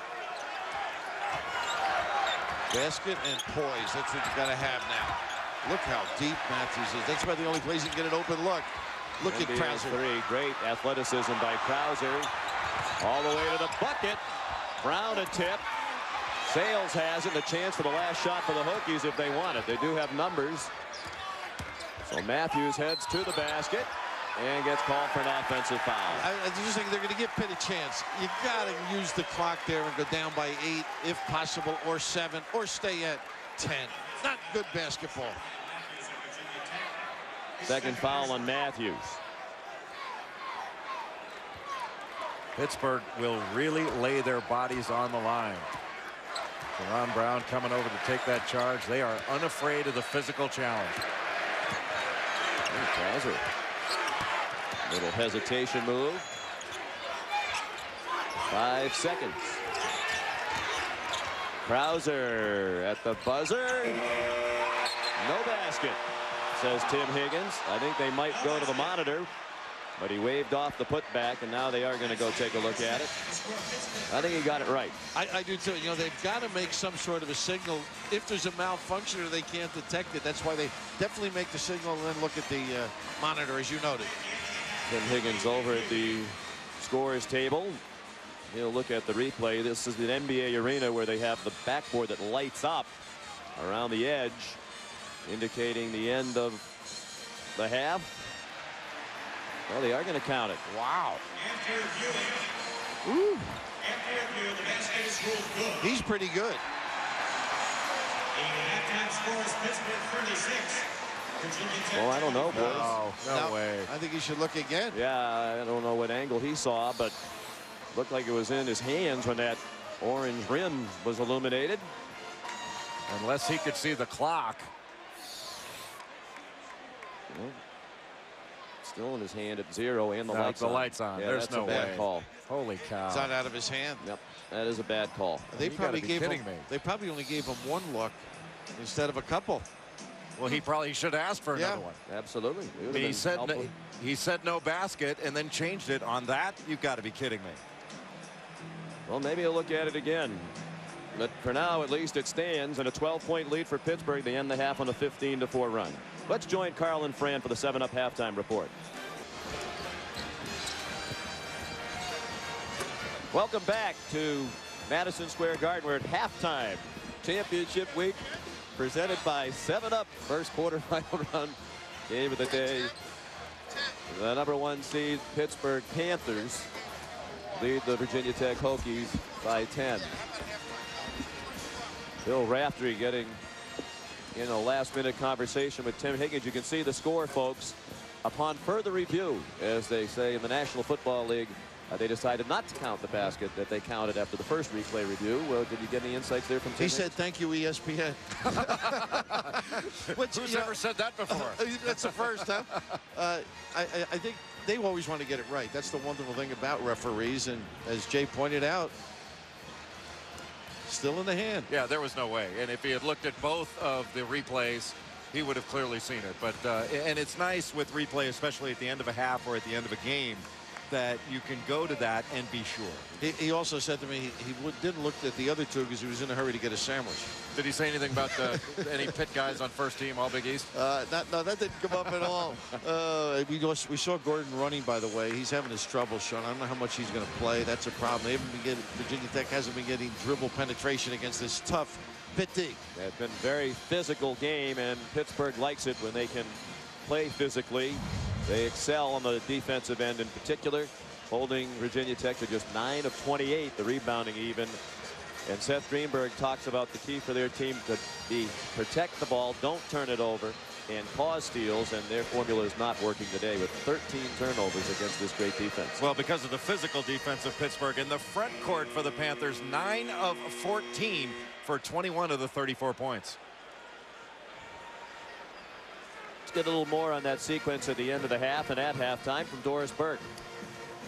Basket and poise. That's what you got to have now. Look how deep Matthews is. That's about the only place you can get an open look. Look at NBA Krauser. Three. Great athleticism by Krauser. All the way to the bucket. Brown a tip. Sales has it. A chance for the last shot for the Hokies if they want it. They do have numbers. So Matthews heads to the basket and gets called for an offensive foul. I, I just think they're going to give Pitt a chance. You got to use the clock there and go down by eight, if possible, or seven, or stay at 10. Not good basketball. Second foul on Matthews. Pittsburgh will really lay their bodies on the line. Ron Brown coming over to take that charge. They are unafraid of the physical challenge. Little hesitation move. Five seconds. Krauser at the buzzer. No basket, says Tim Higgins. I think they might go to the monitor, but he waved off the putback, and now they are going to go take a look at it. I think he got it right. I, I do too. You know, they've got to make some sort of a signal. If there's a malfunction or they can't detect it, that's why they definitely make the signal and then look at the uh, monitor, as you noted. Tim Higgins over at the scores table. He'll look at the replay. This is the NBA arena where they have the backboard that lights up around the edge, indicating the end of the half. Well, they are going to count it. Wow. Ooh. He's pretty good. Well, I don't know, boys. No, no, way. I think he should look again. Yeah, I don't know what angle he saw, but looked like it was in his hands when that orange rim was illuminated. Unless he could see the clock. Well, still in his hand at zero and the No, lights the on. lights on. Yeah, There's that's no a bad way. call. Holy cow. It's not out of his hand. Yep, that is a bad call. They You probably gave him. me. They probably only gave him one look instead of a couple. Well, he probably should have asked for Yeah. another one. Absolutely. I mean, he said helpful. no, he said no basket and then changed it on that. You've got to be kidding me. Well, maybe he'll look at it again. But for now, at least it stands, and a 12-point lead for Pittsburgh. They end the half on a 15-to-four run. Let's join Karl and Fran for the 7-Up halftime report. Welcome back to Madison Square Garden. We're at halftime. Championship week presented by 7-Up. First quarter (laughs) final run game of the day. The number one seed Pittsburgh Panthers lead the Virginia Tech Hokies by 10. Bill Raftery getting in a last minute conversation with Tim Higgins. You can see the score, folks. Upon further review, as they say in the National Football League, uh, they decided not to count the basket that they counted after the first replay review. Well, did you get any insights there from Tim He Higgins? said, thank you, ESPN. (laughs) Which, Who's you know, ever said that before? (laughs) That's the first, huh? Uh, I, I, I think they always want to get it right. That's the wonderful thing about referees. And as Jay pointed out, still in the hand. Yeah, there was no way. And if he had looked at both of the replays, he would have clearly seen it. But uh, and it's nice with replay, especially at the end of a half or at the end of a game, that you can go to that and be sure. He, he also said to me he, he would, didn't look at the other two because he was in a hurry to get a sandwich. Did he say anything about the, (laughs) any pit guys on first team, all Big East? Uh, not, no, that didn't come up at all. Uh, we, just- we saw Gordon running, by the way. He's having his trouble, Sean. I don't know how much he's going to play. That's a problem. They haven't been getting, Virginia Tech hasn't been getting dribble penetration against this tough Pitt D. It's been a very physical game, and Pittsburgh likes it when they can play physically. They excel on the defensive end in particular, holding Virginia Tech to just 9 of 28, the rebounding even. And Seth Greenberg talks about the key for their team to be protect the ball, don't turn it over, and cause steals, and their formula is not working today with 13 turnovers against this great defense. Well, because of the physical defense of Pittsburgh in the front court for the Panthers, 9 of 14 for 21 of the 34 points. Let's get a little more on that sequence at the end of the half and at halftime from Doris Burke.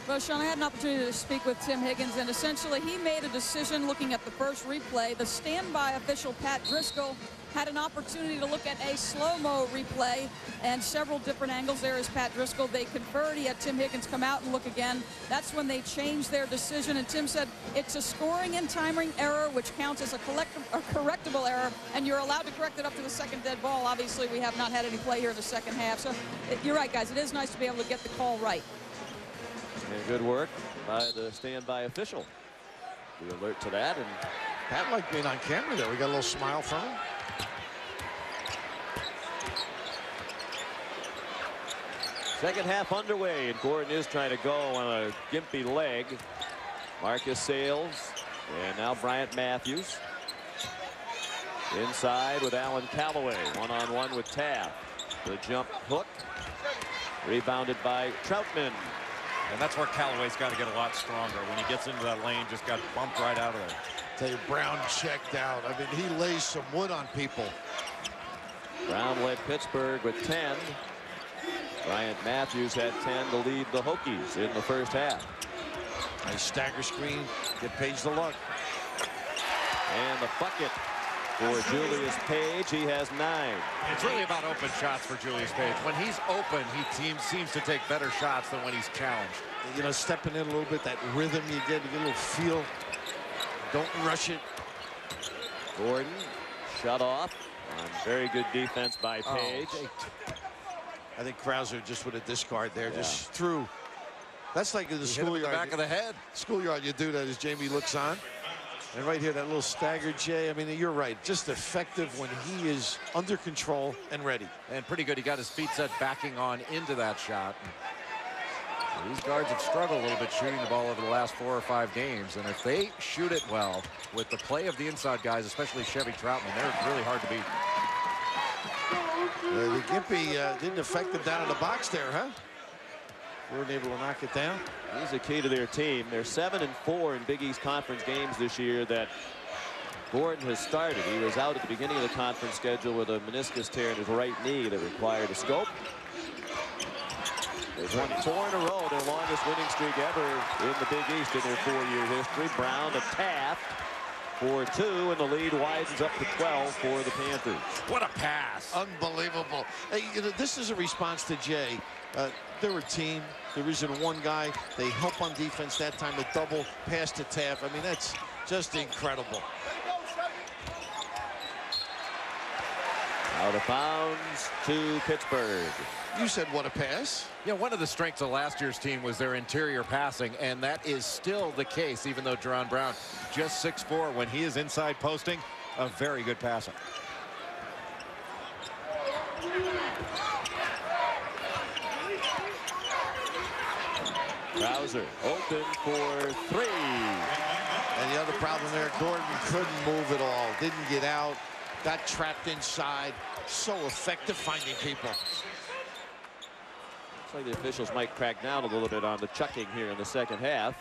Well, Sean, I had an opportunity to speak with Tim Higgins, and essentially he made a decision looking at the first replay. The standby official, Pat Driscoll, had an opportunity to look at a slow-mo replay and several different angles there as Pat Driscoll. They conferred. He had Tim Higgins come out and look again. That's when they changed their decision, and Tim said it's a scoring and timing error, which counts as a, collect a correctable error, and you're allowed to correct it up to the second dead ball. Obviously, we have not had any play here in the second half, so it, you're right, guys. It is nice to be able to get the call right. And good work by the standby official. We alert to that. And Pat liked being on camera there. We got a little smile from him. Second half underway, and Gordon is trying to go on a gimpy leg. Marcus Sales, and now Bryant Matthews. Inside with Alan Calloway, one-on-one with Taft. The jump hook, rebounded by Troutman. And that's where Callaway's got to get a lot stronger. When he gets into that lane, just got bumped right out of there. Tell you, Brown checked out. I mean, he lays some wood on people. Brown led Pittsburgh with 10. Bryant Matthews had 10 to lead the Hokies in the first half. Nice stagger screen. Get Page the luck. And the bucket for Julius Page. He has nine. It's really about open shots for Julius Page. When he's open, he team seems to take better shots than when he's challenged. You know, stepping in a little bit, that rhythm you get, you get a little feel. Don't rush it. Gordon shut off on very good defense by Page. Oh, I think Krauser just with a discard there, yeah. just threw. That's like in the schoolyard. Back of the head. Schoolyard, you do that as Jamie looks on. And right here, that little stagger, Jay. I mean, you're right. Just effective when he is under control and ready. And pretty good. He got his feet set backing on into that shot. These guards have struggled a little bit shooting the ball over the last four or five games. And if they shoot it well with the play of the inside guys, especially Chevy Troutman, they're really hard to beat. Uh, the Gimpy uh, didn't affect them down in the box there, huh? Weren't able to knock it down. He's a key to their team. They're seven and four in Big East Conference games this year that Gordon has started. He was out at the beginning of the conference schedule with a meniscus tear in his right knee that required a scope. They've won four in a row, their longest winning streak ever in the Big East in their four-year history. Brown to Taft for two, and the lead widens up to 12 for the Panthers. What a pass. Unbelievable. Hey, you know, this is a response to Jay. Uh, they're a team. There isn't one guy. They help on defense that time. A double pass to Taft. I mean, that's just incredible. Out of bounds to Pittsburgh. You said what a pass. Yeah, one of the strengths of last year's team was their interior passing, and that is still the case, even though Jaron Brown just 6'4". When he is inside posting, a very good passer. Krauser open for three. And the other problem there, Gordon couldn't move at all. Didn't get out. Got trapped inside. So effective finding people. Looks like the officials might crack down a little bit on the chucking here in the second half.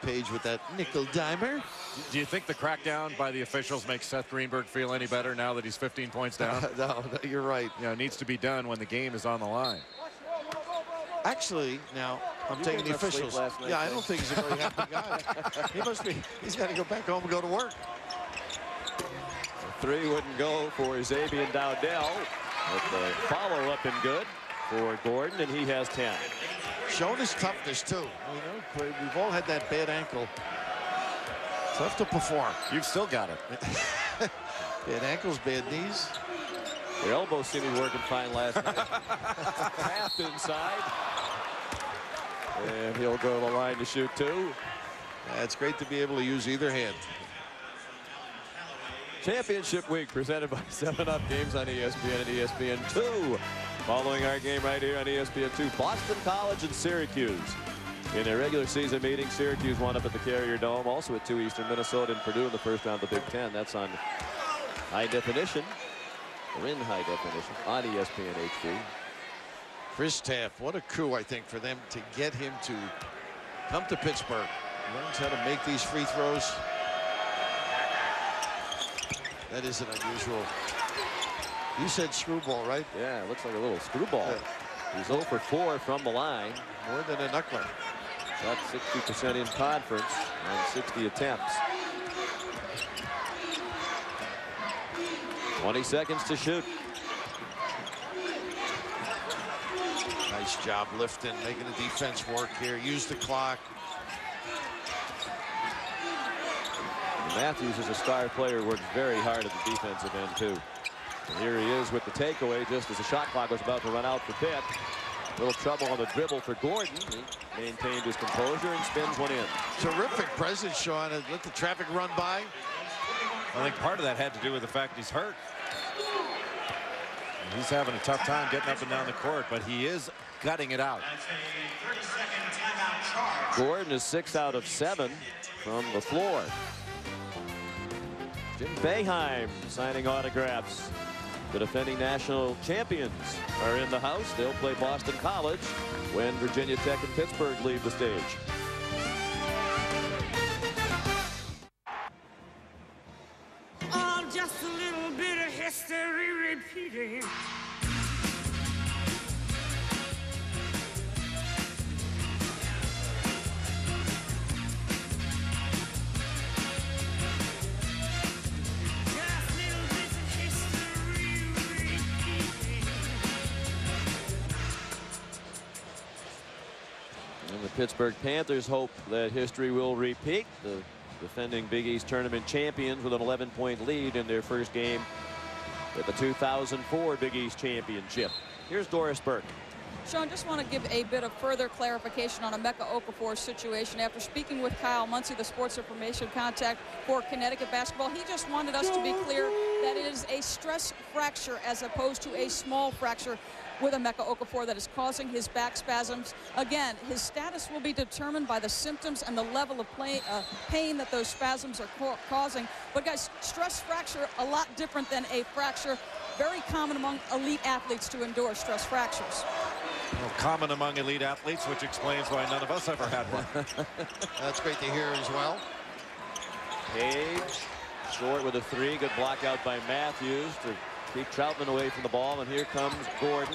Page with that nickel dimer. Do you think the crackdown by the officials makes Seth Greenberg feel any better now that he's 15 points down? (laughs) no, no, you're right. You know, it needs to be done when the game is on the line. Actually, now I'm You taking the officials. last night, yeah, I don't think he's a very happy guy. (laughs) he must be. He's got to go back home and go to work. Three wouldn't go for Zabian Dowdell. But the follow-up in good for Gordon, and he has 10. Showing his toughness too. You know, we've all had that bad ankle. Tough to perform. You've still got it. (laughs) bad ankles, bad knees. The elbow seemed to be working fine last night. (laughs) Half inside. And he'll go to the line to shoot two. It's great to be able to use either hand. Championship week presented by (laughs) 7-Up games on ESPN and ESPN 2. Following our game right here on E ESPN 2, Boston College and Syracuse. In their regular season meeting, Syracuse won up at the Carrier Dome, also at 2 Eastern Minnesota and Purdue in the first round of the Big Ten. That's on high definition, or in high definition, on ESPN HD. Chris Taft, what a coup, I think, for them to get him to come to Pittsburgh. Learns how to make these free throws. That is an unusual. You said screwball, right? Yeah, it looks like a little screwball. He's 0 for 4 from the line. More than a knuckler. Shot 60% in conference on 60 attempts. 20 seconds to shoot. Nice job lifting, making the defense work here. Use the clock. Matthews is a star player, works very hard at the defensive end, too. And here he is with the takeaway just as the shot clock was about to run out for Pitt. A little trouble on the dribble for Gordon. He maintained his composure and spins one in. Terrific presence, Sean. and Let the traffic run by. I think part of that had to do with the fact he's hurt. He's having a tough time getting up and down the court, but he is gutting it out. Gordon is six out of seven from the floor. Jim Boeheim signing autographs. The defending national champions are in the house. They'll play Boston College when Virginia Tech and Pittsburgh leave the stage. Pittsburgh Panthers hope that history will repeat. The defending Big East tournament champions with an 11 point lead in their first game at the 2004 Big East championship. Here's Doris Burke. Sean, just want to give a bit of further clarification on a Emeka Okafor's situation. After speaking with Kyle Muncie, the sports information contact for Connecticut basketball, he just wanted us to be clear that it is a stress fracture as opposed to a small fracture with a Emeka Okafor that is causing his back spasms. Again, his status will be determined by the symptoms and the level of play, uh, pain that those spasms are ca- causing. But guys, stress fracture, a lot different than a fracture. Very common among elite athletes to endure stress fractures. Well, common among elite athletes, which explains why none of us ever had one. (laughs) That's great to hear as well. Page short with a three. Good block out by Matthews to keep Troutman away from the ball. And here comes Gordon.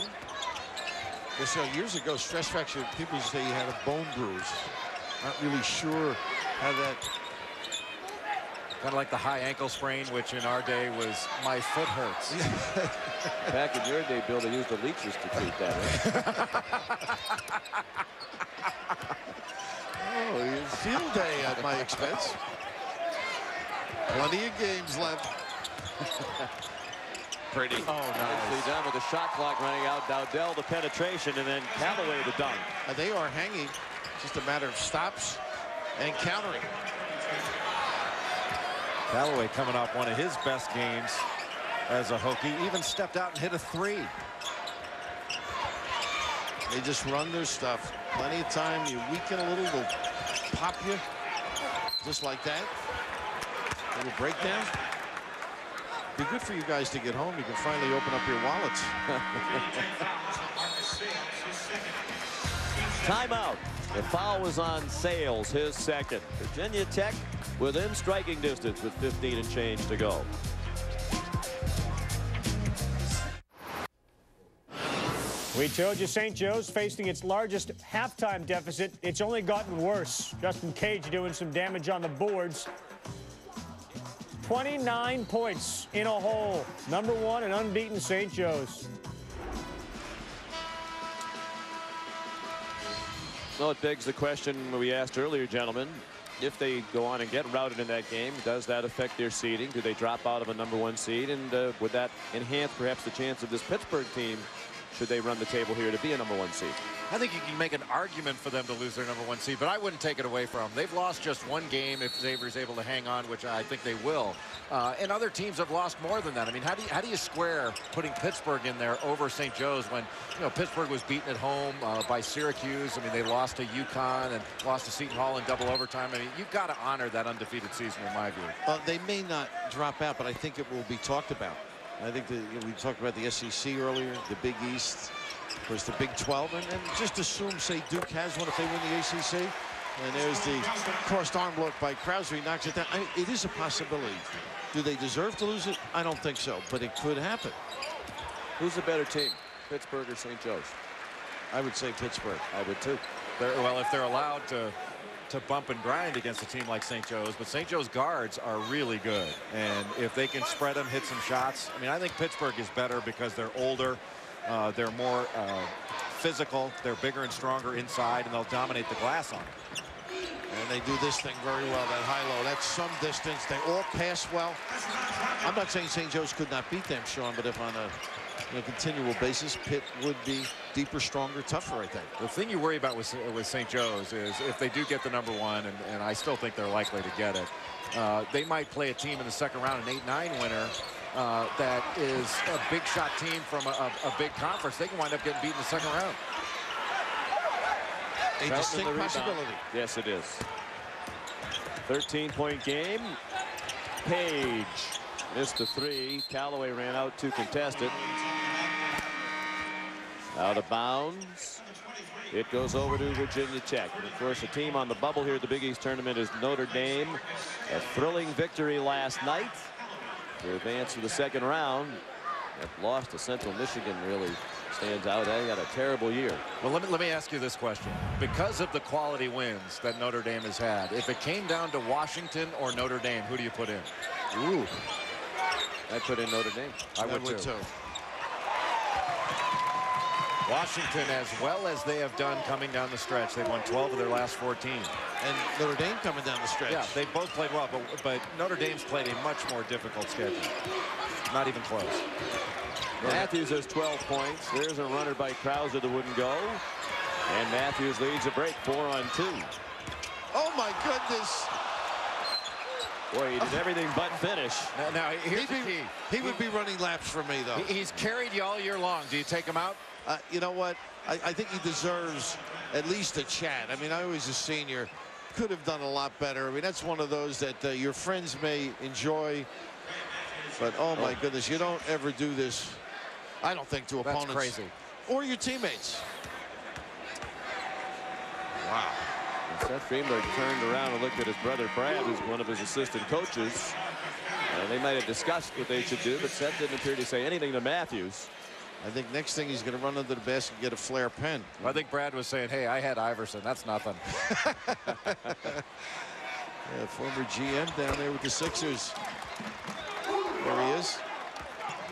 Yes, so years ago, stress fracture, people say you had a bone bruise. Not really sure how that. Kind of like the high ankle sprain, which in our day was my foot hurts. (laughs) Back in your day, Bill, they used the leeches to treat that. (laughs) Oh, field day at my expense. Plenty of games left. (laughs) Pretty. Oh, nicely done with the shot clock running out. Dowdell the penetration, and then Callaway the dunk. Uh, they are hanging. Just a matter of stops and countering. Callaway coming off one of his best games as a Hokie. Even stepped out and hit a three. They just run their stuff. Plenty of time. You weaken a little, they'll pop you. Just like that. Little breakdown. Be good for you guys to get home. You can finally open up your wallets. (laughs) Timeout. The foul was on Sales, his second. Virginia Tech within striking distance with 15 and change to go. We told you St. Joe's facing its largest halftime deficit. It's only gotten worse. Justin Cage doing some damage on the boards. 29 points in a hole. Number one and unbeaten St. Joe's. Well, it begs the question we asked earlier, gentlemen. If they go on and get routed in that game, does that affect their seeding? Do they drop out of a number one seed? And uh, would that enhance perhaps the chance of this Pittsburgh team should they run the table here to be a number one seed? I think you can make an argument for them to lose their number one seed, but I wouldn't take it away from them. They've lost just one game if Xavier's able to hang on, which I think they will. Uh, and other teams have lost more than that. I mean, how do you, how do you square putting Pittsburgh in there over St. Joe's when, you know, Pittsburgh was beaten at home uh, by Syracuse. I mean, they lost to UConn and lost to Seton Hall in double overtime. I mean, you've got to honor that undefeated season in my view. Uh, they may not drop out, but I think it will be talked about. I think that you know, we talked about the SEC earlier, the Big East, of course, the Big 12, and, and just assume, say, Duke has one if they win the ACC. And there's the crossed arm look by Krauser. He knocks it down. I mean, it is a possibility. Do they deserve to lose it? I don't think so, but it could happen. Who's the better team, Pittsburgh or St. Joe's? I would say Pittsburgh. I would too. They're, well, if they're allowed to to bump and grind against a team like St. Joe's, but St. Joe's guards are really good. And if they can spread them, hit some shots, I mean, I think Pittsburgh is better because they're older, uh, they're more uh, physical, they're bigger and stronger inside, and they'll dominate the glass on it. And they do this thing very well, that high-low. That's some distance. They all pass well. I'm not saying St. Joe's could not beat them, Sean, but if on a you a continual basis, Pitt would be deeper, stronger, tougher, I think. The thing you worry about with, with St. Joe's is if they do get the number one, and, and I still think they're likely to get it, uh, they might play a team in the second round, an 8-9 winner, uh, that is a big shot team from a, a, a, big conference. They can wind up getting beat in the second round. A distinct possibility. Yes, it is. 13-point game. Page missed the three. Callaway ran out to contest it. Out of bounds. It goes over to Virginia Tech. And of course, a team on the bubble here at the Big East tournament is Notre Dame. A thrilling victory last night to advance to the second round. That loss to Central Michigan really stands out. They had a terrible year. Well, let me, let me ask you this question. Because of the quality wins that Notre Dame has had, if it came down to Washington or Notre Dame, who do you put in? Ooh. I put in Notre Dame. I, I would, would too. too. Washington, as well as they have done coming down the stretch, they've won 12 of their last 14. And Notre Dame coming down the stretch. Yeah, they both played well, but, but Notre Dame's played a much more difficult schedule. Not even close. Matthews has 12 points. There's a runner by Krauser that wouldn't go. And Matthews leads a break, four on two. Oh, my goodness. Boy, he did everything but finish. Now, now here's He'd the be, key. He would be running laps for me, though. He's carried you all year long. Do you take him out? Uh, you know what? I, I, think he deserves at least a chat. I mean, I was a senior. Could have done a lot better. I mean, that's one of those that uh, your friends may enjoy. But, oh, my oh. goodness, you don't ever do this, I don't think, to that's opponents. crazy. Or your teammates. Wow. And Seth Greenberg turned around and looked at his brother Brad, who's one of his assistant coaches. Uh, they might have discussed what they should do, but Seth didn't appear to say anything to Matthews. I think next thing he's going to run under the basket and get a flare pen. I think Brad was saying, hey, I had Iverson. That's nothing. (laughs) yeah, former GM down there with the Sixers. There he is.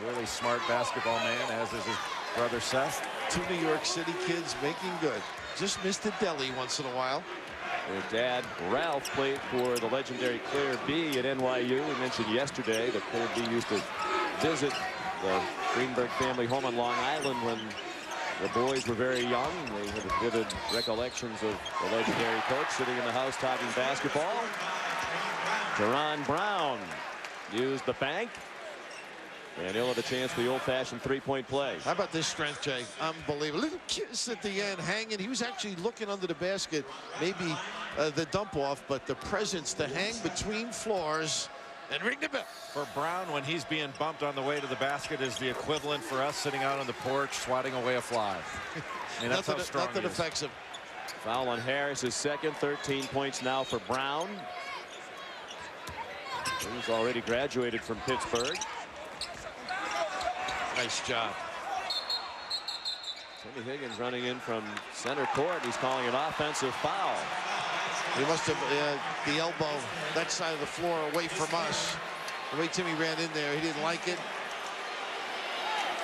Really smart basketball man, as is his brother Seth. Two New York City kids making good. Just missed a deli once in a while. Their dad, Ralph, played for the legendary Clair Bee at NYU. We mentioned yesterday that Clair Bee used to visit the Greenberg family home on Long Island when the boys were very young. They had vivid recollections of the legendary coach sitting in the house talking basketball. Jaron Brown used the bank. And he'll have a chance for the old-fashioned three-point play. How about this strength, Jay? Unbelievable. Little kiss at the end, hanging. He was actually looking under the basket, maybe uh, the dump off, but the presence to hang between floors and ring the bell. For Brown, when he's being bumped on the way to the basket, is the equivalent for us sitting out on the porch swatting away a fly. I (laughs) mean, that's nothing how strong nothing he is. affects him. Foul on Harris is second. 13 points now for Brown. He's already graduated from Pittsburgh. Nice job. Timmy Higgins running in from center court. He's calling an offensive foul. He must have uh, the elbow that side of the floor away from us. The way Timmy ran in there, he didn't like it.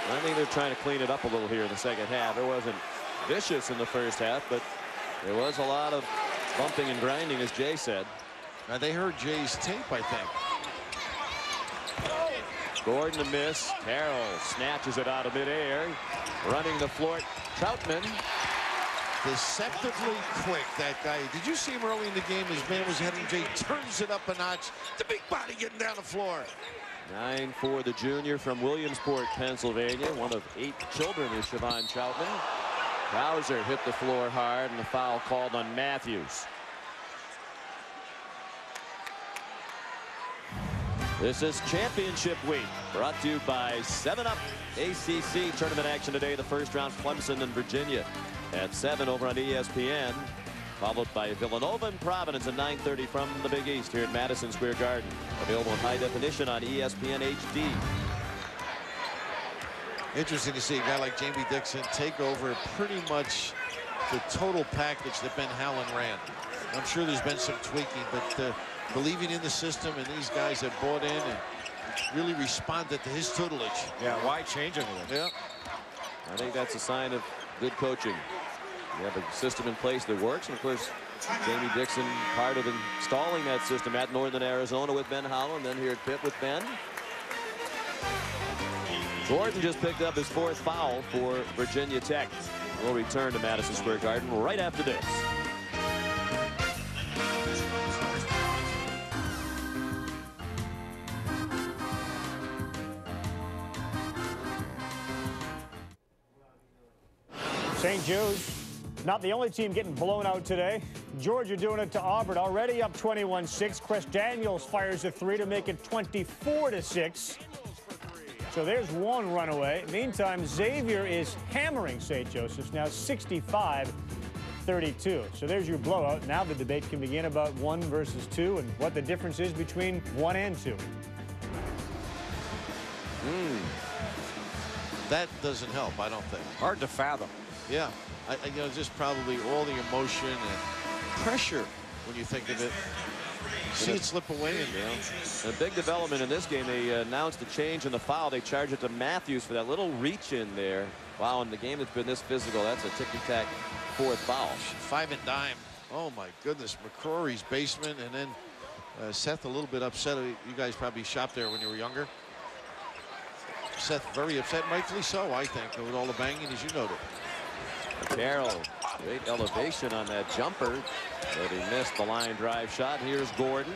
I think they're trying to clean it up a little here in the second half. It wasn't vicious in the first half, but there was a lot of bumping and grinding, as Jay said. Now they heard Jay's tape, I think. Gordon to miss. Carroll snatches it out of midair. Running the floor. Troutman. Deceptively quick, that guy. Did you see him early in the game? His man was heading Jay, turns it up a notch. The big body getting down the floor. Nine for the junior from Williamsport, Pennsylvania. One of eight children is Chevon Troutman. Krauser hit the floor hard and the foul called on Matthews. This is championship week brought to you by 7-Up ACC tournament action today. The first round Clemson and Virginia at 7 over on E ESPN. Followed by Villanova and Providence at 9.30 from the Big East here at Madison Square Garden. Available in high definition on ESPN HD. Interesting to see a guy like Jamie Dixon take over pretty much the total package that Ben Howland ran. I'm sure there's been some tweaking, but uh, believing in the system and these guys have bought in and really responded to his tutelage. Yeah, why change anything? Yeah. I think that's a sign of good coaching. You have a system in place that works, and of course, Jamie Dixon part of installing that system at Northern Arizona with Ben Howland, then here at Pitt with Ben. Gordon just picked up his fourth foul for Virginia Tech. We'll return to Madison Square Garden right after this. St. Joe's not the only team getting blown out today. Georgia doing it to Auburn, already up 21-6. Chris Daniels fires a three to make it 24-6. So there's one runaway. Meantime, Xavier is hammering St. Joseph's now 65-32. So there's your blowout. Now the debate can begin about one versus two and what the difference is between one and two. Hmm. That doesn't help, I don't think. Hard to fathom. Yeah. I, I, you know, just probably all the emotion and pressure when you think of it. See it slip away. And, Yeah. A big development in this game. They announced a change in the foul. They charged it to Matthews for that little reach in there. Wow, in the game that's been this physical, that's a ticky-tack fourth foul. Five and dime. Oh my goodness, McCrory's basement, and then uh, Seth a little bit upset. You guys probably shopped there when you were younger. Seth very upset, rightfully so, I think, with all the banging, as you noted. Carroll, great elevation on that jumper, but he missed the line drive shot. Here's Gordon.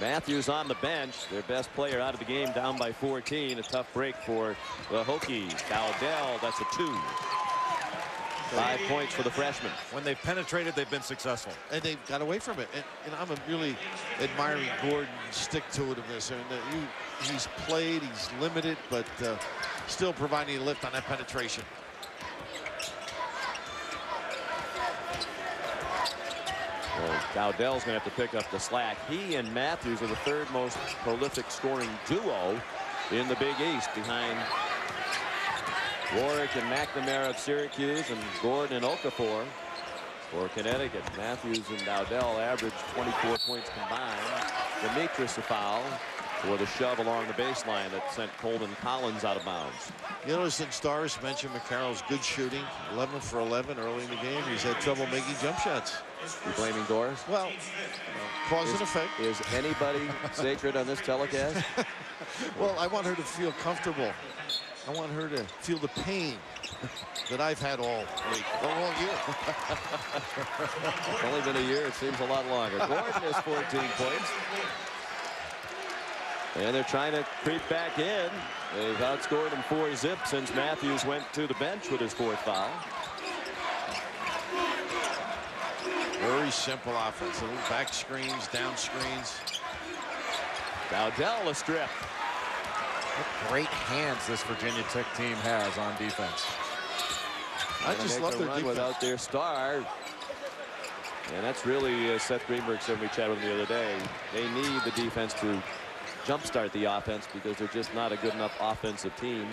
Matthews on the bench, their best player out of the game, down by 14. A tough break for the Hokies. Dowdell, that's a two. Five points for the freshman. When they've penetrated, they've been successful. And they've got away from it. And, and I'm really admiring Gordon's stick-to-itiveness. I mean, uh, he's played, he's limited, but uh, still providing a lift on that penetration. Dowdell's going to have to pick up the slack. He and Matthews are the third most prolific scoring duo in the Big East behind Warrick and McNamara of Syracuse and Gordon and Okafor for Connecticut. Matthews and Dowdell averaged 24 points combined. Demetrius a foul for the shove along the baseline that sent Coleman Collins out of bounds. You notice in Stars mentioned McCarroll's good shooting, 11 for 11 early in the game. He's had trouble making jump shots. You blaming Doris? Well, cause is, and effect. Is anybody sacred on this telecast? (laughs) well, I want her to feel comfortable. I want her to feel the pain that I've had all week, all year. it's only been a year. It seems a lot longer. Gordon has 14 points. And they're trying to creep back in. They've outscored them four zip since Matthews went to the bench with his fourth foul. Very simple offense. Little back screens, down screens. Dowdell a strip. What great hands this Virginia Tech team has on defense. I just love their defense. without their star. And that's really uh, Seth Greenberg said when we chatted with him the other day. They need the defense to jumpstart the offense because they're just not a good enough offensive team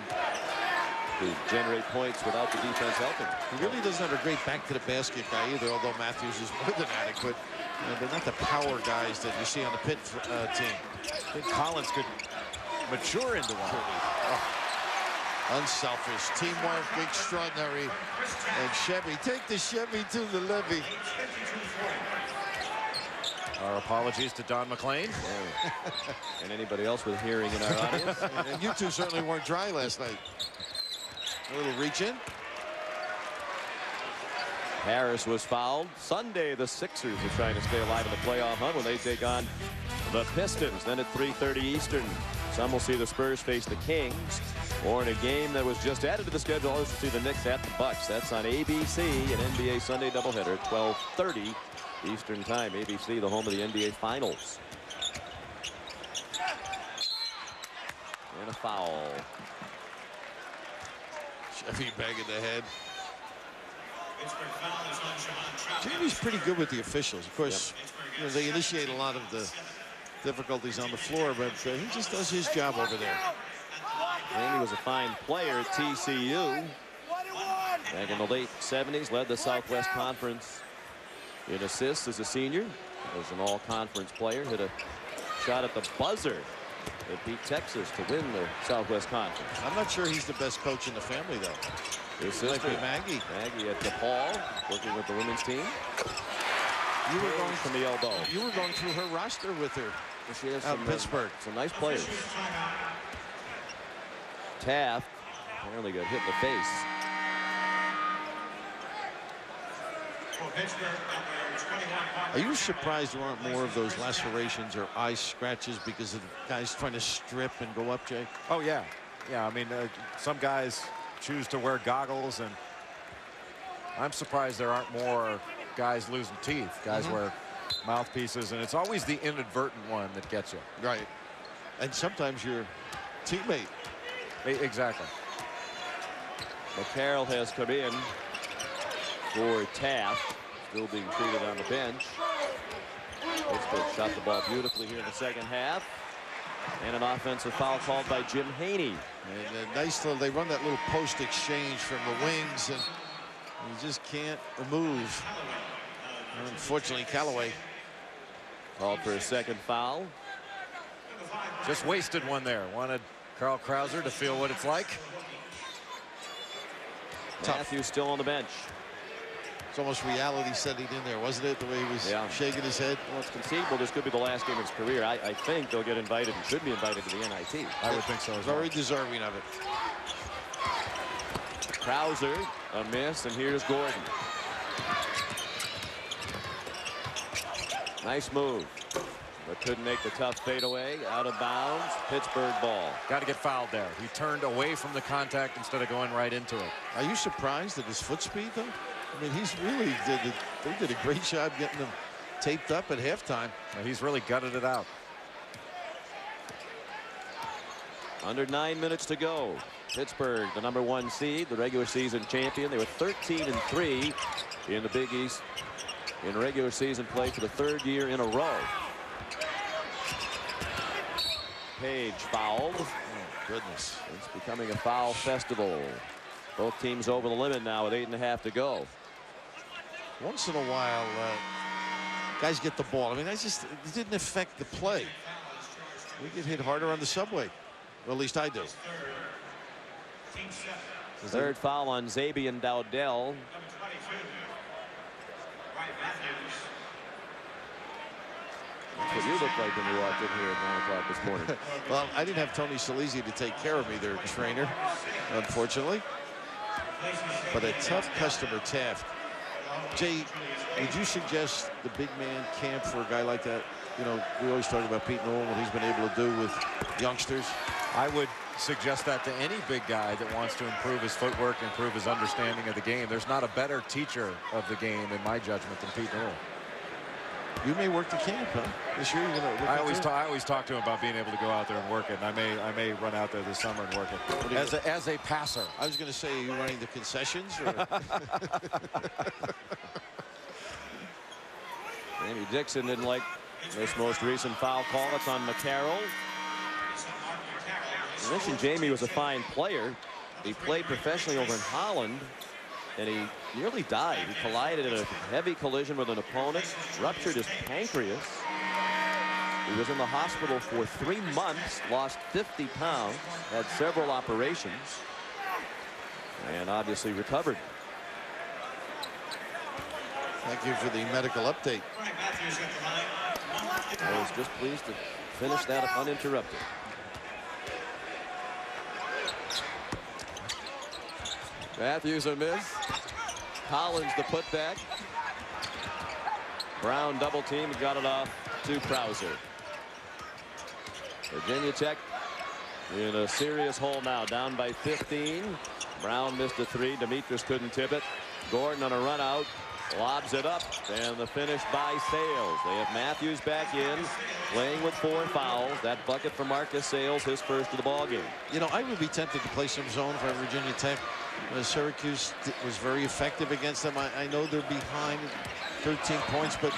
to generate points without the defense helping. He really doesn't have a great back to the basket guy either, although Matthews is more than adequate. Uh, they're not the power guys that you see on the Pitt uh, team. I think Collins could mature into one. Oh, unselfish, teamwork extraordinary. And Chevy, take the Chevy to the levee. Our apologies to Don McLean. and anybody else with hearing in our audience. (laughs) and you two certainly weren't dry last night. A little reach in. Harris was fouled. Sunday, the Sixers are trying to stay alive in the playoff hunt when they take on the Pistons. Then at 3.30 Eastern, some will see the Spurs face the Kings. Or in a game that was just added to the schedule, others will see the Knicks at the Bucks. That's on ABC, an NBA Sunday doubleheader at 12.30 Eastern Time. ABC, the home of the NBA Finals. And a foul. Chevy banging the head. Jamie's pretty good with the officials. Of course, you know, they initiate a lot of the difficulties on the floor, but uh, he just does his job over there. Jamie was a fine player at TCU. Back in the late 70s, led the Southwest Conference in assists as a senior. Was an all-conference player, hit a shot at the buzzer that beat Texas to win the Southwest Conference. I'm not sure he's the best coach in the family, though. His Might sister, be Maggie. Maggie at DePaul, working with the women's team. You were going from the elbow. You were going through her roster with her. She has out some, in uh, Pittsburgh. Some nice players. Taft apparently got hit in the face. Are you surprised there aren't more of those lacerations or eye scratches because of the guys trying to strip and go up, Jay? Oh, yeah. Yeah, I mean, uh, some guys choose to wear goggles, and I'm surprised there aren't more guys losing teeth. Guys Mhm. wear mouthpieces, and it's always the inadvertent one that gets you. Right. And sometimes your teammate. Exactly. McCarroll has come in for Taft, still being treated on the bench. Pittsburgh shot the ball beautifully here in the second half. And an offensive foul called by Jim Haney. And a nice little, they run that little post exchange from the wings, and you just can't move. Unfortunately, Callaway called for a second foul. Just wasted one there. Wanted Carl Krauser to feel what it's like. Matthews still on the bench. It's almost reality setting in there, wasn't it? The way he was Yeah. shaking his head. Well, it's conceivable this could be the last game of his career. I, I think they'll get invited and should be invited to the NIT. I would think so as well. Very deserving of it. Krauser, a miss, and here's Gordon. Nice move. But couldn't make the tough fadeaway. Out of bounds. Pittsburgh ball. Got to get fouled there. He turned away from the contact instead of going right into it. Are you surprised at his foot speed, though? I mean, he's really did. A, they did a great job getting him taped up at halftime. Now, he's really gutted it out. Under nine minutes to go. Pittsburgh, the number one seed, the regular season champion. They were 13 and 3 in the Big East in regular season play for the third year in a row. Page fouled. Oh, goodness. It's becoming a foul festival. Both teams over the limit now with eight and a half to go. Once in a while, uh, guys get the ball. I mean, I just it didn't affect the play. We get hit harder on the subway. Well, at least I do. Third foul on Zabian Dowdell. That's what you looked like when you walked in here at 9 o'clock this morning. (laughs) well, I didn't have Tony Salisi to take care of me, their trainer, unfortunately. But a tough customer, Taft. Jay, would you suggest the big man camp for a guy like that? You know, we always talk about Pete Newell, what he's been able to do with youngsters. I would suggest that to any big guy that wants to improve his footwork, improve his understanding of the game. There's not a better teacher of the game, in my judgment, than Pete Newell. You may work the camp, huh? This year, you're gonna. I always talk. I always talk to him about being able to go out there and work it. And I may, I may run out there this summer and work it as a, as a passer. I was going to say, are you running the concessions? Or? (laughs) Jamie Dixon didn't like this most recent foul call. It's on McCarroll. I mentioned Jamie was a fine player. He played professionally over in Holland, and he nearly died. He collided in a heavy collision with an opponent, ruptured his pancreas. He was in the hospital for three months, lost 50 pounds, had several operations, and obviously recovered. Thank you for the medical update. I was just pleased to finish that uninterrupted. Matthews a miss. Collins the putback. Brown double team got it off to Krauser. Virginia Tech in a serious hole now, down by 15. Brown missed a three. Demetrius couldn't tip it. Gordon on a run out. Lobs it up, and the finish by Sales. They have Matthews back in, playing with four fouls. That bucket for Marcus Sales, his first of the ball game. You know, I would be tempted to play some zone for Virginia Tech. Uh, Syracuse was very effective against them. I, I, know they're behind 13 points, but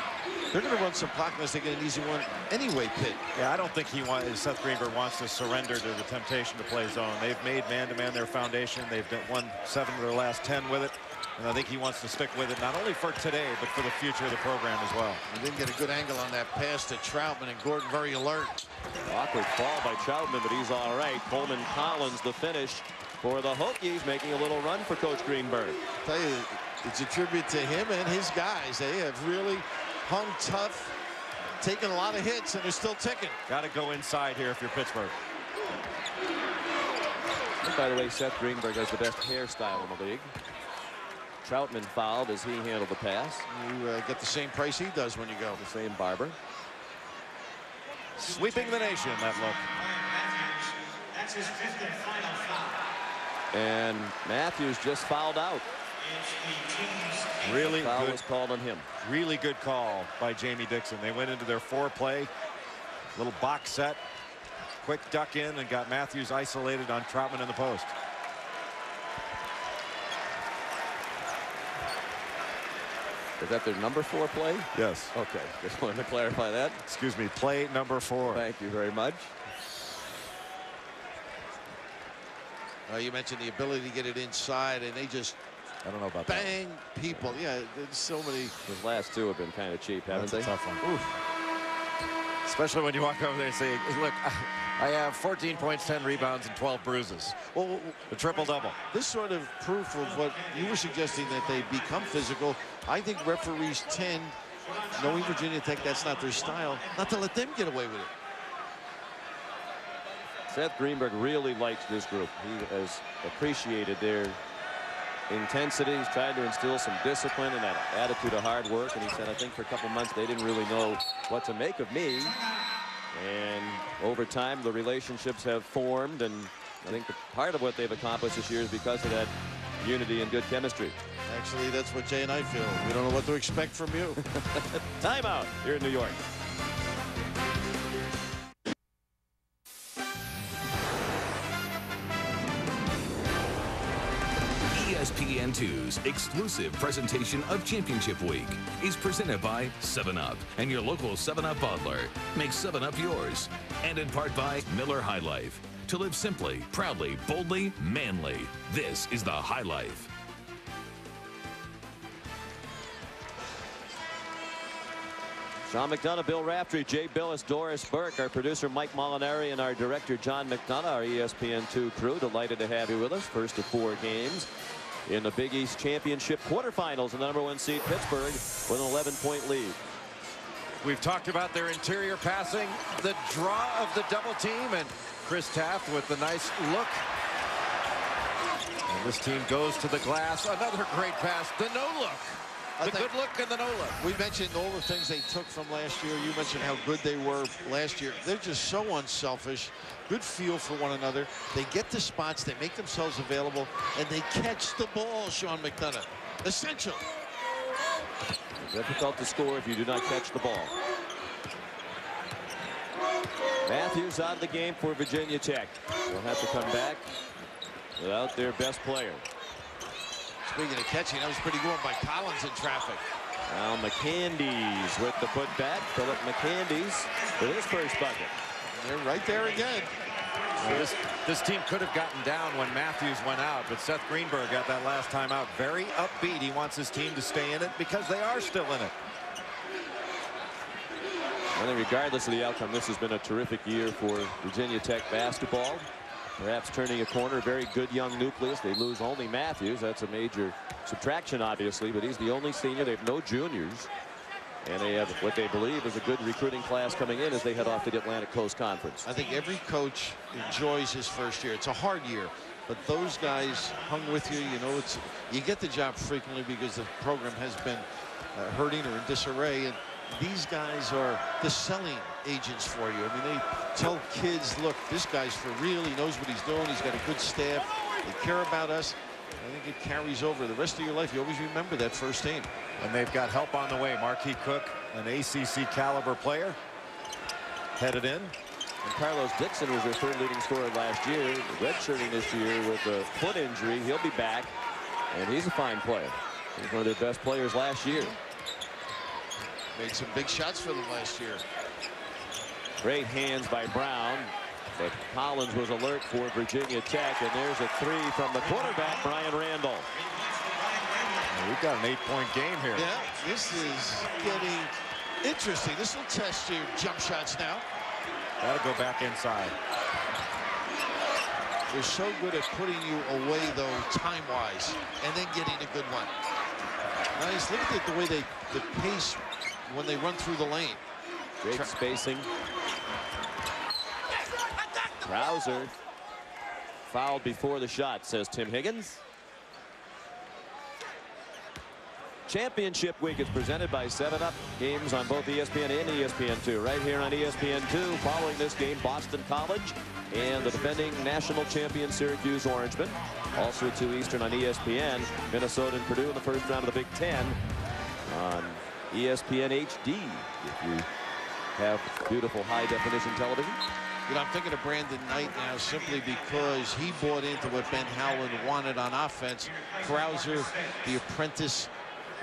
they're going to run some clock unless they get an easy one anyway, Pitt. Yeah, I don't think he wants, Seth Greenberg wants to surrender to the temptation to play zone. They've made man-to-man -man their foundation. They've won seven of their last 10 with it. And I think he wants to stick with it, not only for today, but for the future of the program as well. He didn't get a good angle on that pass to Troutman, and Gordon very alert. Awkward fall by Troutman, but he's all right. Coleman Collins, the finish for the Hokies, making a little run for Coach Greenberg. I tell you, it's a tribute to him and his guys. They have really hung tough, taken a lot of hits, and they're still ticking. Got to go inside here if you're Pittsburgh. And by the way, Seth Greenberg has the best hairstyle in the league. Troutman fouled as he handled the pass. You uh, get the same price he does when you go. The same barber. Sweeping the nation, that look. That's his fifth and final foul. And Matthews just fouled out. Really foul good. was called on him. Really good call by Jamie Dixon. They went into their four-play, little box set, quick duck in, and got Matthews isolated on Troutman in the post. Is that their number four play? Yes. Okay. (laughs) Just wanted to clarify that. Excuse me. Play number four. Thank you very much. Uh, you mentioned the ability to get it inside, and they just I don't know about bang that. people. Yeah, there's so many. Those last two have been kind of cheap, haven't That's they? a tough one. Oof. Especially when you walk over there and say, look, I have 14 points, 10 rebounds, and 12 bruises. Well, the triple-double. This sort of proof of what you were suggesting that they become physical. I think referees tend, knowing Virginia Tech, that's not their style, not to let them get away with it. Seth Greenberg really likes this group. He has appreciated their intensity. He's tried to instill some discipline and that attitude of hard work. And he said, I think for a couple months they didn't really know what to make of me. And over time, the relationships have formed. And I think part of what they've accomplished this year is because of that unity and good chemistry. Actually, that's what Jay and I feel. We don't know what to expect from you. (laughs) Timeout here in New York. ESPN2's exclusive presentation of Championship Week is presented by 7-Up and your local 7-Up bottler. Make 7-Up yours. And in part by Miller High Life. To live simply, proudly, boldly, manly. This is the High Life. Sean McDonough, Bill Raftery, Jay Bilas, Doris Burke, our producer Mike Molinari, and our director John McDonough, our ESPN2 crew. Delighted to have you with us. First of four games in the Big East Championship quarterfinals. And the number one seed Pittsburgh with an 11-point lead. We've talked about their interior passing, the draw of the double team, and Chris Taft with the nice look. And this team goes to the glass. Another great pass. The no look. The good look and the no look. We mentioned all the things they took from last year. You mentioned how good they were last year. They're just so unselfish. Good feel for one another. They get the spots. They make themselves available. And they catch the ball, Sean McDonough. Essential. Difficult to score if you do not catch the ball. Matthews out of the game for Virginia Tech. They'll have to come back without their best player. Speaking of catching, that was pretty good by Collins in traffic. Now McCandies with the putback. Philip McCandies with his first bucket. They're right there again. Well, this, this team could have gotten down when Matthews went out, but Seth Greenberg got that last time out very upbeat. He wants his team to stay in it because they are still in it. I think regardless of the outcome, this has been a terrific year for Virginia Tech basketball. Perhaps turning a corner, very good young nucleus. They lose only Matthews. That's a major subtraction, obviously, but he's the only senior. They have no juniors. And they have what they believe is a good recruiting class coming in as they head off to the Atlantic Coast Conference. I think every coach enjoys his first year. It's a hard year, but those guys hung with you. You know, it's you get the job frequently because the program has been uh, hurting or in disarray. And these guys are the selling agents for you. I mean, they tell kids, look, this guy's for real. He knows what he's doing. He's got a good staff. They care about us. I think it carries over the rest of your life. You always remember that first team. And they've got help on the way. Marquis Cook, an ACC caliber player, headed in. And Carlos Dixon was their third leading scorer last year. Redshirting this year with a foot injury. He'll be back. And he's a fine player. He's one of their best players last year. Made some big shots for them last year. Great hands by Brown. But Collins was alert for Virginia Tech. And there's a three from the quarterback, Bryan Randall. We've got an eight-point game here. Yeah, this is getting interesting. This will test your jump shots now. Got to go back inside. They're so good at putting you away, though, time-wise, and then getting a good one. Nice. Look at the way they the pace when they run through the lane. Great spacing. Krauser fouled before the shot, says Tim Higgins. Championship Week is presented by 7-Up. Games on both ESPN and ESPN2. Right here on ESPN2. Following this game, Boston College and the defending national champion Syracuse Orangemen. Also at 2 Eastern on ESPN. Minnesota and Purdue in the first round of the Big Ten on ESPN HD. If you have beautiful high-definition television. You know, I'm thinking of Brandon Knight now simply because he bought into what Ben Howland wanted on offense. Krauser, the apprentice,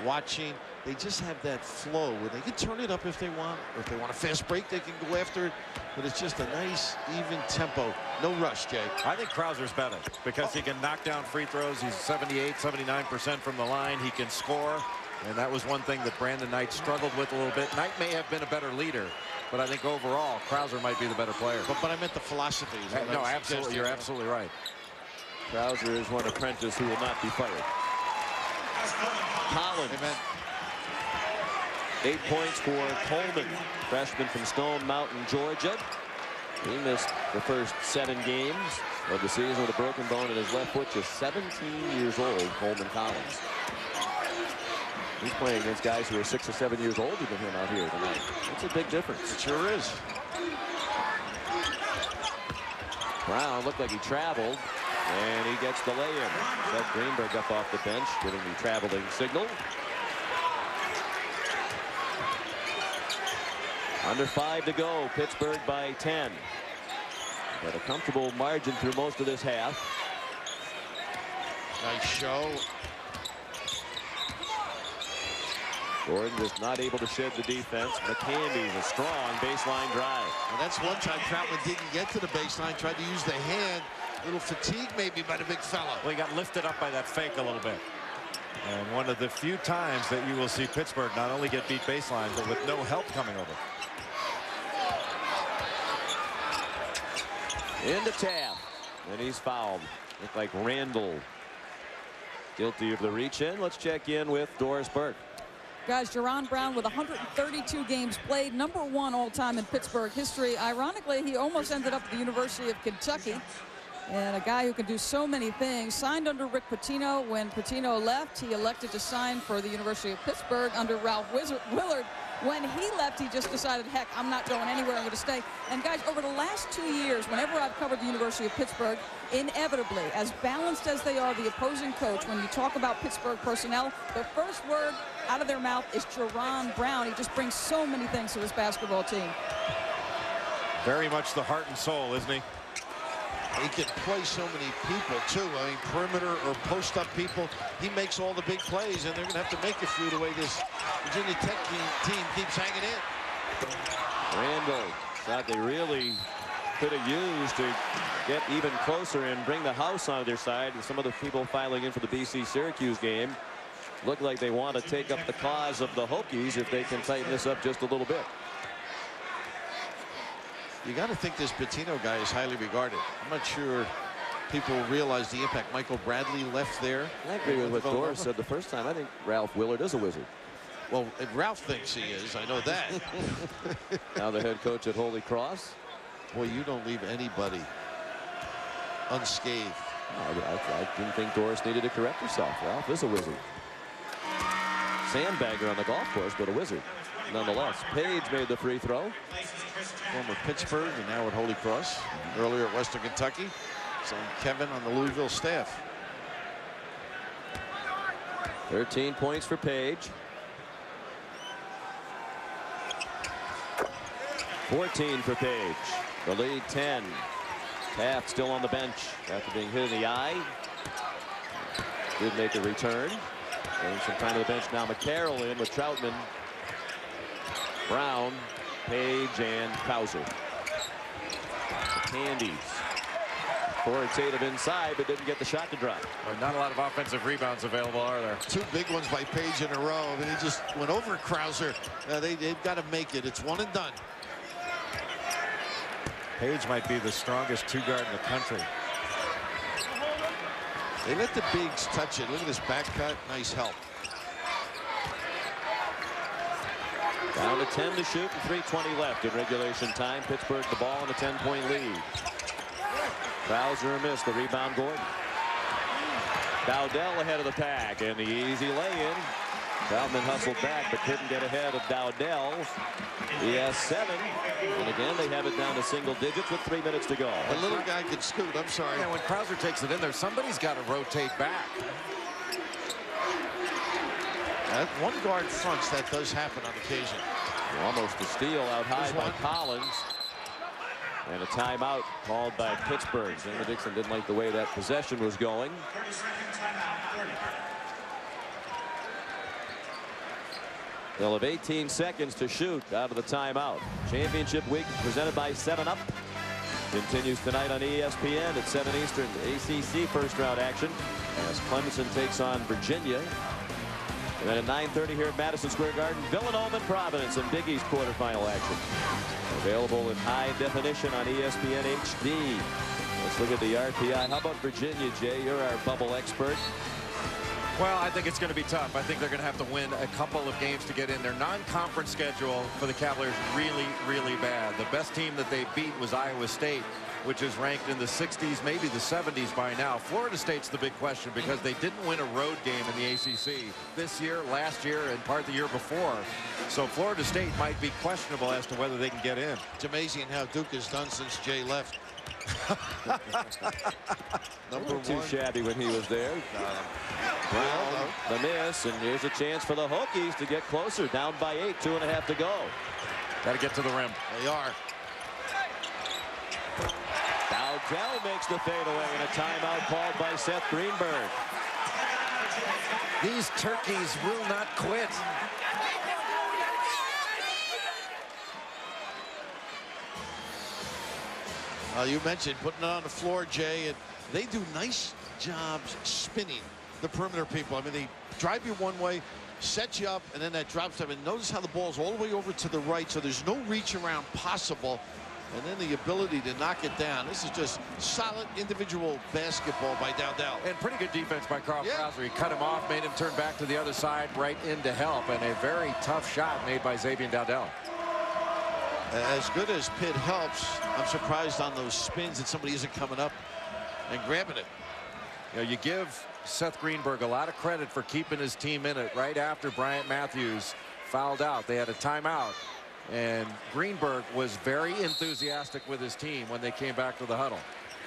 watching. They just have that flow where they can turn it up if they want. Or if they want a fast break, they can go after it. But it's just a nice, even tempo. No rush, Jay. I think Krauser's better because he can knock down free throws. He's 78, 79% from the line. He can score. And that was one thing that Brandon Knight struggled with a little bit. Knight may have been a better leader, but I think overall, Krauser might be the better player. But, but I meant the philosophy. no, absolutely. You're absolutely right. Krauser is one apprentice who will not be fired. Collins. Amen. Eight points for Coleman, freshman from Stone Mountain, Georgia. He missed the first seven games of the season with a broken bone in his left foot. Just 17 years old, Coleman Collins. He's playing against guys who are six or seven years older than him out here tonight. That's a big difference. It sure is. Brown looked like he traveled, and he gets the lay-in. Seth Greenberg up off the bench, giving the traveling signal. Under five to go. Pittsburgh by 10. But a comfortable margin through most of this half. Nice show. Gordon just not able to shed the defense. McCandies a strong baseline drive. And that's one time Troutman didn't get to the baseline, tried to use the hand. A little fatigue maybe by the big fella. Well, he got lifted up by that fake a little bit. And one of the few times that you will see Pittsburgh not only get beat baseline, but with no help coming over. Into Taft. And he's fouled. Looked like Randall guilty of the reach in. Let's check in with Doris Burke. Guys, Jaron Brown with 132 games played, number one all time in Pittsburgh history. Ironically, he almost ended up at the University of Kentucky. And a guy who can do so many things. Signed under Rick Pitino. When Pitino left, he elected to sign for the University of Pittsburgh under Ralph Wizard Willard. When he left, he just decided, heck, I'm not going anywhere. I'm going to stay. And guys, over the last two years, whenever I've covered the University of Pittsburgh, inevitably, as balanced as they are, the opposing coach, when you talk about Pittsburgh personnel, the first word out of their mouth is Jaron Brown. He just brings so many things to this basketball team. Very much the heart and soul, isn't he? He can play so many people, too. I mean, perimeter or post-up people. He makes all the big plays, and they're going to have to make a few the way this Virginia Tech team keeps hanging in. Randall thought they really could have used to get even closer and bring the house on their side. And some of the people filing in for the BC Syracuse game look like they want to take up the cause of the Hokies if they can tighten this up just a little bit. You got to think this Pitino guy is highly regarded. I'm not sure people realize the impact. Michael Bradley left there. I agree with what Doris said the first time. I think Ralph Willard is a wizard. Well, if Ralph thinks he is, I know that. (laughs) now the head coach at Holy Cross. Boy, you don't leave anybody unscathed. I, I, I didn't think Doris needed to correct herself. Ralph is a wizard. Sandbagger on the golf course, but a wizard nonetheless. Page made the free throw. Former Pittsburgh and now at Holy Cross. Earlier at Western Kentucky. Son Kevin on the Louisville staff. 13 points for Page. 14 for Page. The lead 10. Taft still on the bench after being hit in the eye. Did make a return. Getting some time to the bench now. McCarroll in with Troutman. Brown, Page, and Krauser. The Candies. Authoritative inside, but didn't get the shot to drop. Well, not a lot of offensive rebounds available, are there? Two big ones by Page in a row. and he just went over Krauser. Uh, they, they've got to make it. It's one and done. Page might be the strongest two guard in the country. They let the bigs touch it. Look at this back cut. Nice help. Down to 10 to shoot and 3.20 left in regulation time. Pittsburgh the ball in a 10-point lead. Krauser a miss. The rebound Gordon. Dowdell ahead of the pack and the easy lay-in. Troutman hustled back but couldn't get ahead of Dowdell. He has seven. And again, they have it down to single digits with three minutes to go. The little guy can scoot. I'm sorry. Yeah, when Krauser takes it in there, somebody's got to rotate back. At one guard fronts, that does happen on occasion. Almost a steal out high by Collins. And a timeout called by Pittsburgh. Jamie Dixon didn't like the way that possession was going. They'll have 18 seconds to shoot out of the timeout. Championship week presented by 7-Up. Continues tonight on ESPN at 7 Eastern. ACC first round action as Clemson takes on Virginia. And then at 9.30 here at Madison Square Garden, Villanova and Providence in Big East quarterfinal action. Available in high definition on ESPN HD. Let's look at the RPI. How about Virginia, Jay? You're our bubble expert. Well, I think it's going to be tough. I think they're going to have to win a couple of games to get in. Their non-conference schedule for the Cavaliers really, really bad. The best team that they beat was Iowa State, which is ranked in the 60s, maybe the 70s by now. Florida State's the big question because they didn't win a road game in the ACC this year, last year, and part of the year before. So Florida State might be questionable as to whether they can get in. It's amazing how Duke has done since Jay left. Number too shabby when he was there. Brown, the miss, and here's a chance for the Hokies to get closer. Down by eight, two and a half to go. Got to get to the rim. They are. Dowdell makes the fadeaway and a timeout called by Seth Greenberg. These turkeys will not quit. Uh, you mentioned putting it on the floor, Jay, and they do nice jobs spinning the perimeter people. I mean, they drive you one way, set you up, and then that drops them. And notice how the ball's all the way over to the right, so there's no reach around possible. And then the ability to knock it down. This is just solid individual basketball by Dowdell. And pretty good defense by Carl yeah. Krauser. He cut him off, made him turn back to the other side, right in to help. And a very tough shot made by Zabian Dowdell. As good as Pitt helps, I'm surprised on those spins that somebody isn't coming up and grabbing it. You know, you give Seth Greenberg a lot of credit for keeping his team in it right after Bryant Matthews fouled out. They had a timeout. And Greenberg was very enthusiastic with his team when they came back to the huddle.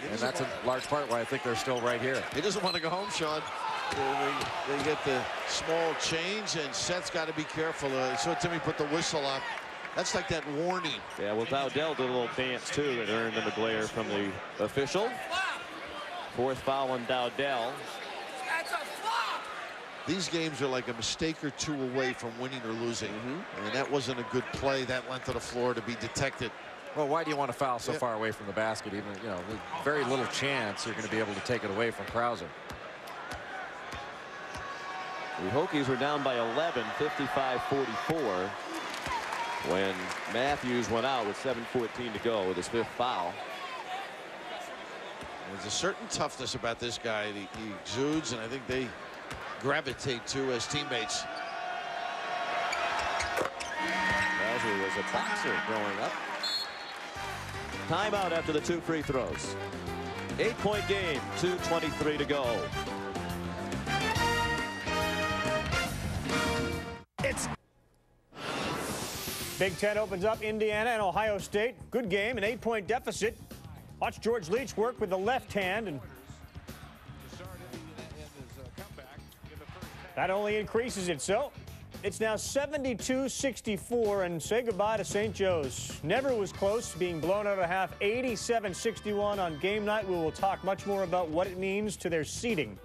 And that's a large part why I think they're still right here. He doesn't want to go home, Sean. They, they get the small change, and Seth's got to be careful. Uh, so Timmy put the whistle on. That's like that warning. Yeah, well, Dowdell did a little dance, too, that earned him a glare from the official. Fourth foul on Dowdell. These games are like a mistake or two away from winning or losing. Mm -hmm. And that wasn't a good play that length of the floor to be detected. Well, why do you want to foul so yeah. far away from the basket? Even, you know, very little chance you're going to be able to take it away from Krauser. The Hokies were down by 11, 55-44 when Matthews went out with 7.14 to go with his fifth foul. There's a certain toughness about this guy he, he exudes, and I think they gravitate to as teammates. Krauser was a boxer growing up. Timeout after the two free throws. Eight-point game, 2.23 to go. It's Big Ten opens up Indiana and Ohio State. Good game, an eight-point deficit. Watch George Leach work with the left hand, and that only increases it. So it's now 72-64, and say goodbye to St. Joe's. Never was close, being blown out of half 87-61 on game night. We will talk much more about what it means to their seeding.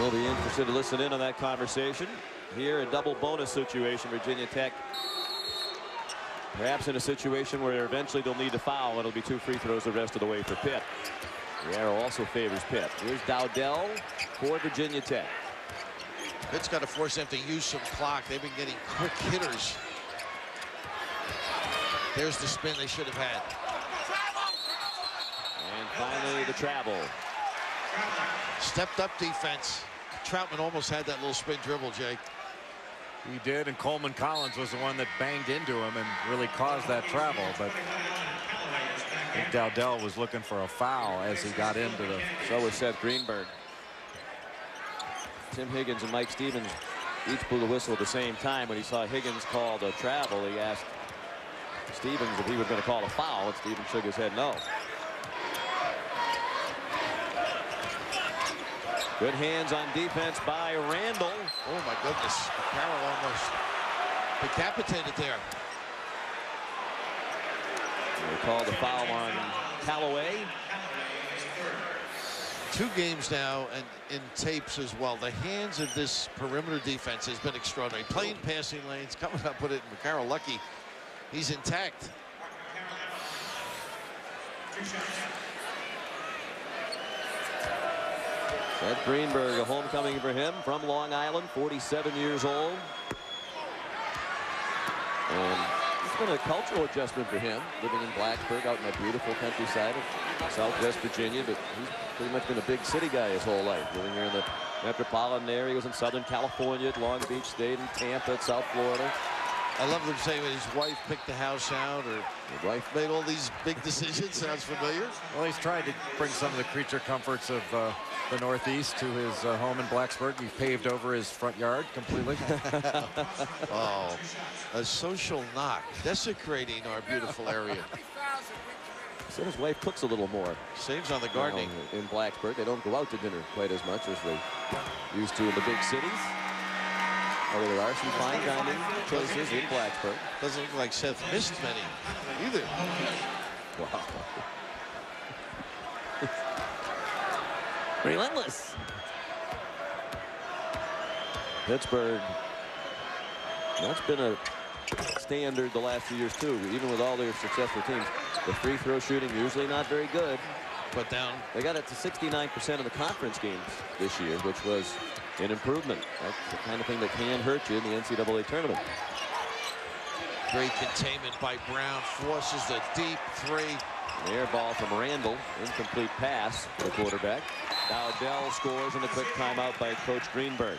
We'll be interested to listen in on that conversation. Here, a double bonus situation, Virginia Tech. Perhaps in a situation where eventually they'll need to foul. It'll be two free throws the rest of the way for Pitt. The arrow also favors Pitt. Here's Dowdell for Virginia Tech. Pitt's got to force them to use some clock. They've been getting quick hitters. There's the spin they should have had. And finally the travel. Stepped up defense. Troutman almost had that little spin dribble, Jake. He did, and Coleman Collins was the one that banged into him and really caused that travel. But I think Dowdell was looking for a foul as he got into the. So was Seth Greenberg. Tim Higgins and Mike Stevens each blew the whistle at the same time. When he saw Higgins call the travel, he asked Stevens if he was going to call a foul, and Stevens shook his head no. Good hands on defense by Randall. Oh, my goodness. Carroll almost decapitated there. They called the foul on Callaway. Two games now and in tapes as well. The hands of this perimeter defense has been extraordinary. Playing passing lanes, coming up with it. McCarroll lucky he's intact. Seth Greenberg, a homecoming for him from Long Island, 47 years old. And it's been a cultural adjustment for him, living in Blacksburg out in that beautiful countryside of southwest Virginia. But he's pretty much been a big city guy his whole life, living here in the metropolitan area. He was in Southern California at Long Beach State, in Tampa South Florida. I love them saying his wife picked the house out or his wife made all these big decisions. Sounds familiar. Well, he's tried to bring some of the creature comforts of uh, the Northeast to his uh, home in Blacksburg. He paved over his front yard completely. (laughs) (laughs) oh, a social knock desecrating our beautiful area. Said his wife cooks a little more. Saves on the gardening. You know, in Blacksburg, they don't go out to dinner quite as much as they used to in the big cities. Although there are some fine dining choices in Blacksburg. Doesn't look like Seth missed many either. Wow. (laughs) Relentless. Pittsburgh. That's been a standard the last few years too, even with all their successful teams. The free throw shooting usually not very good. Put down. They got it to 69% of the conference games this year, which was an improvement. That's the kind of thing that can hurt you in the NCAA tournament. Great containment by Brown. Forces the deep three. An air ball from Randall. Incomplete pass for the quarterback. Dowdell scores in a quick timeout by Coach Greenberg.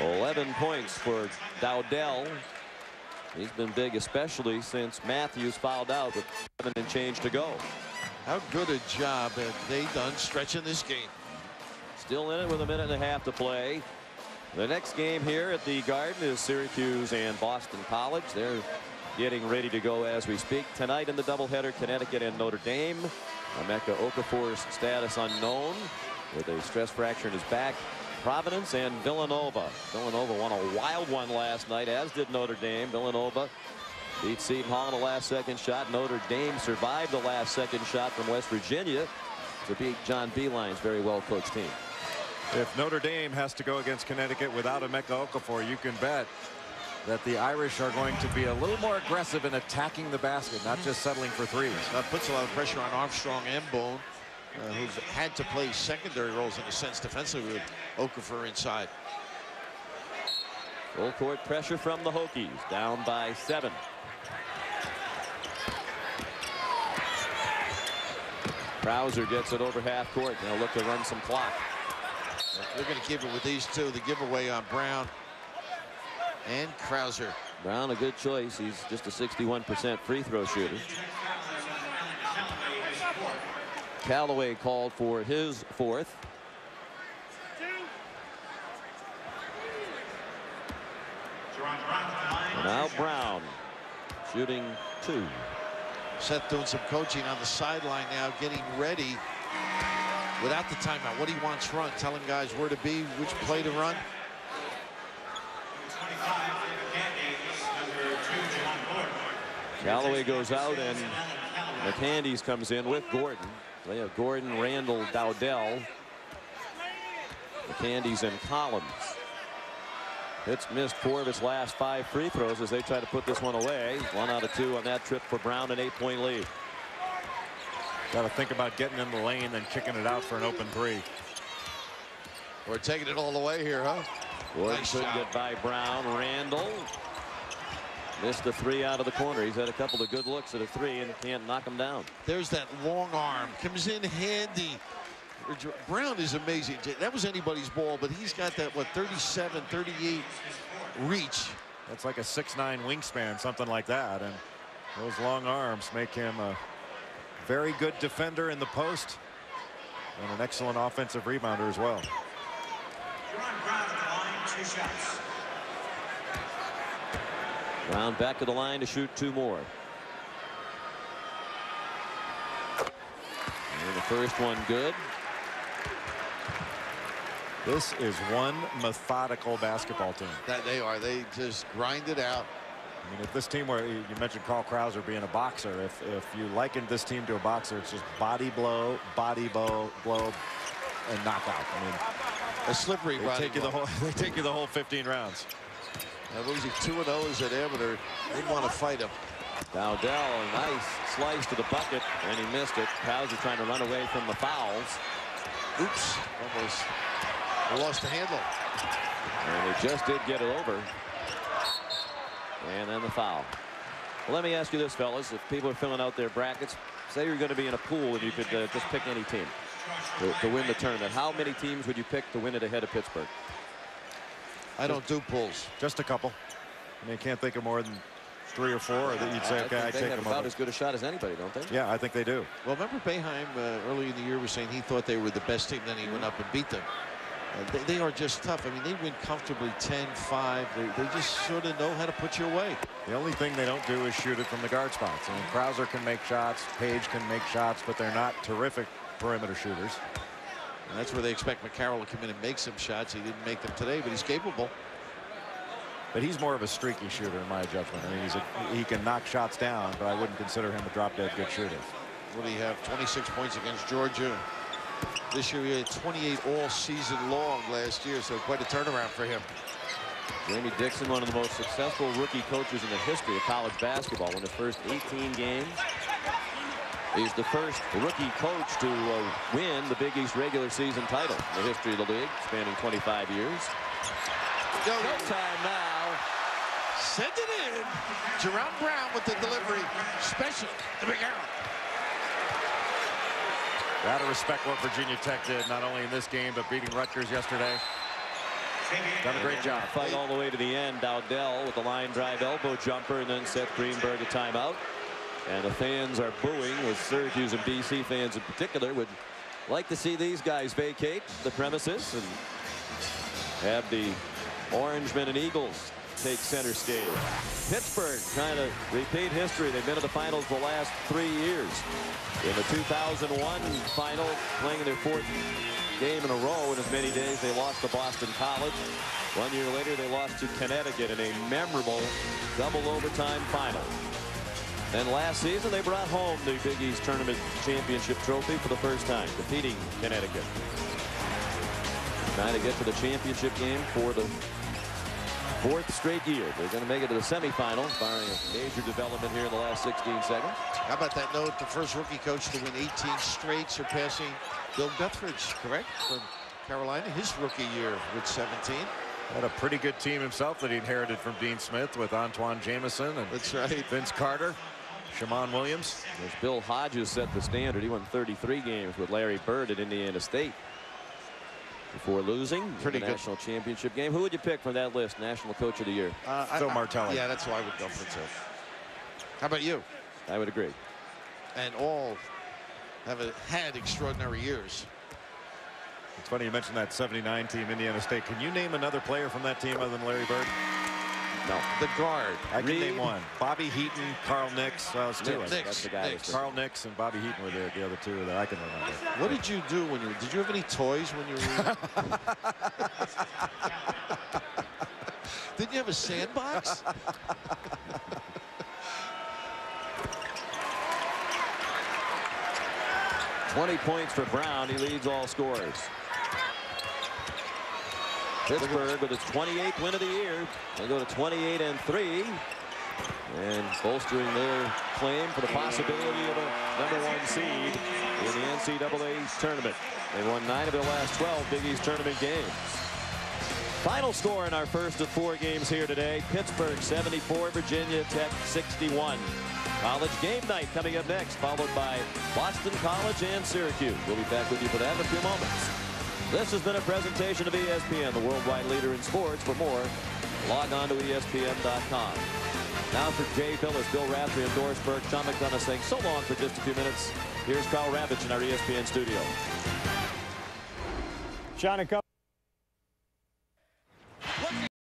11 points for Dowdell. He's been big, especially since Matthews fouled out with seven and change to go. How good a job have they done stretching this game? Still in it with a minute and a half to play. The next game here at the Garden is Syracuse and Boston College. They're getting ready to go as we speak. Tonight in the doubleheader, Connecticut and Notre Dame. Emeka Okafor's status unknown with a stress fracture in his back. Providence and Villanova. Villanova won a wild one last night, as did Notre Dame. Villanova beat Seton Hall in the last second shot. Notre Dame survived the last second shot from West Virginia to beat John Beilein's very well coached team. If Notre Dame has to go against Connecticut without Emeka Okafor, you can bet that the Irish are going to be a little more aggressive in attacking the basket, not just settling for threes. That puts a lot of pressure on Armstrong and Boone, uh, who's had to play secondary roles in a sense defensively with Okafor inside. Full court pressure from the Hokies, down by seven. Krauser gets it over half court. They'll look to run some clock. They're going to keep it with these two. The giveaway on Brown and Krauser. Brown a good choice. He's just a 61% free throw shooter. Callaway called for his fourth. Now Brown shooting two. Seth doing some coaching on the sideline now, getting ready without the timeout. What he wants run, telling guys where to be, which play to run. Callaway goes out and McCandies comes in with Gordon. They have Gordon, Randall, Dowdell. McCandies and Collins. It's missed four of his last five free throws as they try to put this one away. One out of two on that trip for Brown, an eight-point lead. Got to think about getting in the lane and kicking it out for an open three. We're taking it all the way here, huh? Gordon Nice couldn't job. get by Brown. Randall missed a three out of the corner. He's had a couple of good looks at a three and can't knock him down. There's that long arm. Comes in handy. Brown is amazing. That was anybody's ball, but he's got that, what, 37, 38 reach. That's like a 6'9 wingspan, something like that. And those long arms make him a very good defender in the post and an excellent offensive rebounder as well. Brown back of the line to shoot two more. And the first one good. This is one methodical basketball team. That they are. They just grind it out. I mean, if this team were, you mentioned Carl Krauser being a boxer. If if you likened this team to a boxer, it's just body blow, body blow, blow, and knockout. I mean, a slippery they body take you the whole. (laughs) They take you the whole 15 rounds. Now losing two and oh is at amateur. They want to fight him. Dowdell, a nice slice to the bucket, and he missed it. Krauser trying to run away from the fouls. Oops, almost lost the handle. And he just did get it over. And then the foul. Well, let me ask you this, fellas. If people are filling out their brackets, say you're going to be in a pool and you could uh, just pick any team to, to win the tournament. How many teams would you pick to win it ahead of Pittsburgh? I don't do pools. Just a couple. I mean, can't think of more than three or four that you'd say, I okay, think I they take have them about over. as good a shot as anybody, don't they? Yeah, I think they do. Well, remember Boeheim uh, early in the year was saying he thought they were the best team, then he went up and beat them. Uh, they, they are just tough. I mean, they win comfortably 10-5. They, they just sort of know how to put you away. The only thing they don't do is shoot it from the guard spots. I mean, Krauser can make shots, Page can make shots, but they're not terrific perimeter shooters. And that's where they expect McCarroll to come in and make some shots. He didn't make them today, but he's capable. But he's more of a streaky shooter in my judgment. I mean, he's a, he can knock shots down, but I wouldn't consider him a drop-dead good shooter. What do you have? 26 points against Georgia. This year he had 28 all season long last year, so quite a turnaround for him. Jamie Dixon, one of the most successful rookie coaches in the history of college basketball, in his first 18 games. He's the first rookie coach to uh, win the Big East regular season title in the history of the league, spanning 25 years. Go time now. Send it in. Jerome Brown with the delivery. Special. The big arrow. Got to respect what Virginia Tech did, not only in this game, but beating Rutgers yesterday. Done a great job. Fight all the way to the end. Dowdell with the line drive elbow jumper and then Seth Greenberg a timeout. And the fans are booing with Syracuse and BC fans in particular would like to see these guys vacate the premises and have the Orangemen and Eagles take center stage. Pittsburgh trying to repeat history. They've been to the finals the last three years. In the 2001 final, playing their fourth game in a row in as many days, they lost to Boston College. One year later, they lost to Connecticut in a memorable double overtime final. Then last season, they brought home the Big East Tournament Championship trophy for the first time, defeating Connecticut. Trying to get to the championship game for the fourth straight year. They're going to make it to the semifinals, barring a major development here in the last 16 seconds. How about that note? The first rookie coach to win 18 straight, surpassing Bill Guthridge, correct? From Carolina, his rookie year with 17. Had a pretty good team himself that he inherited from Dean Smith with Antawn Jamison and That's right. Vince Carter, Shammond Williams. As Bill Hodges set the standard, he won 33 games with Larry Bird at Indiana State. Before losing Pretty the good. national championship game. Who would you pick from that list, National Coach of the Year? Uh, Phil I- Martelli. Yeah, that's who I would go for too. How about you? I would agree. And all have a, had extraordinary years. It's funny you mentioned that 79 team, Indiana State. Can you name another player from that team other than Larry Bird? No. The guard. I can name one. Bobby Heaton, Carl Nicks. Well, it's two. Nicks. I think. That's the guy. Nicks. Carl Nicks and Bobby Heaton were there, the other two that I can remember. What did you do when you did you have any toys when you were (laughs) Didn't you have a sandbox? Twenty points for Brown. He leads all scorers. Pittsburgh with its 28th win of the year. They go to 28 and 3. And bolstering their claim for the possibility of a number one seed in the NCAA tournament. They won nine of their last 12 Big East tournament games. Final score in our first of four games here today. Pittsburgh 74, Virginia Tech 61. College game night coming up next, followed by Boston College and Syracuse. We'll be back with you for that in a few moments. This has been a presentation of ESPN, the worldwide leader in sports. For more, log on to ESPN.com. Now for Jay Bilas, Bill Raftery, and Doris Burke, Tom McDonough saying so long for just a few minutes. Here's Karl Ravech in our ESPN studio. John and Company.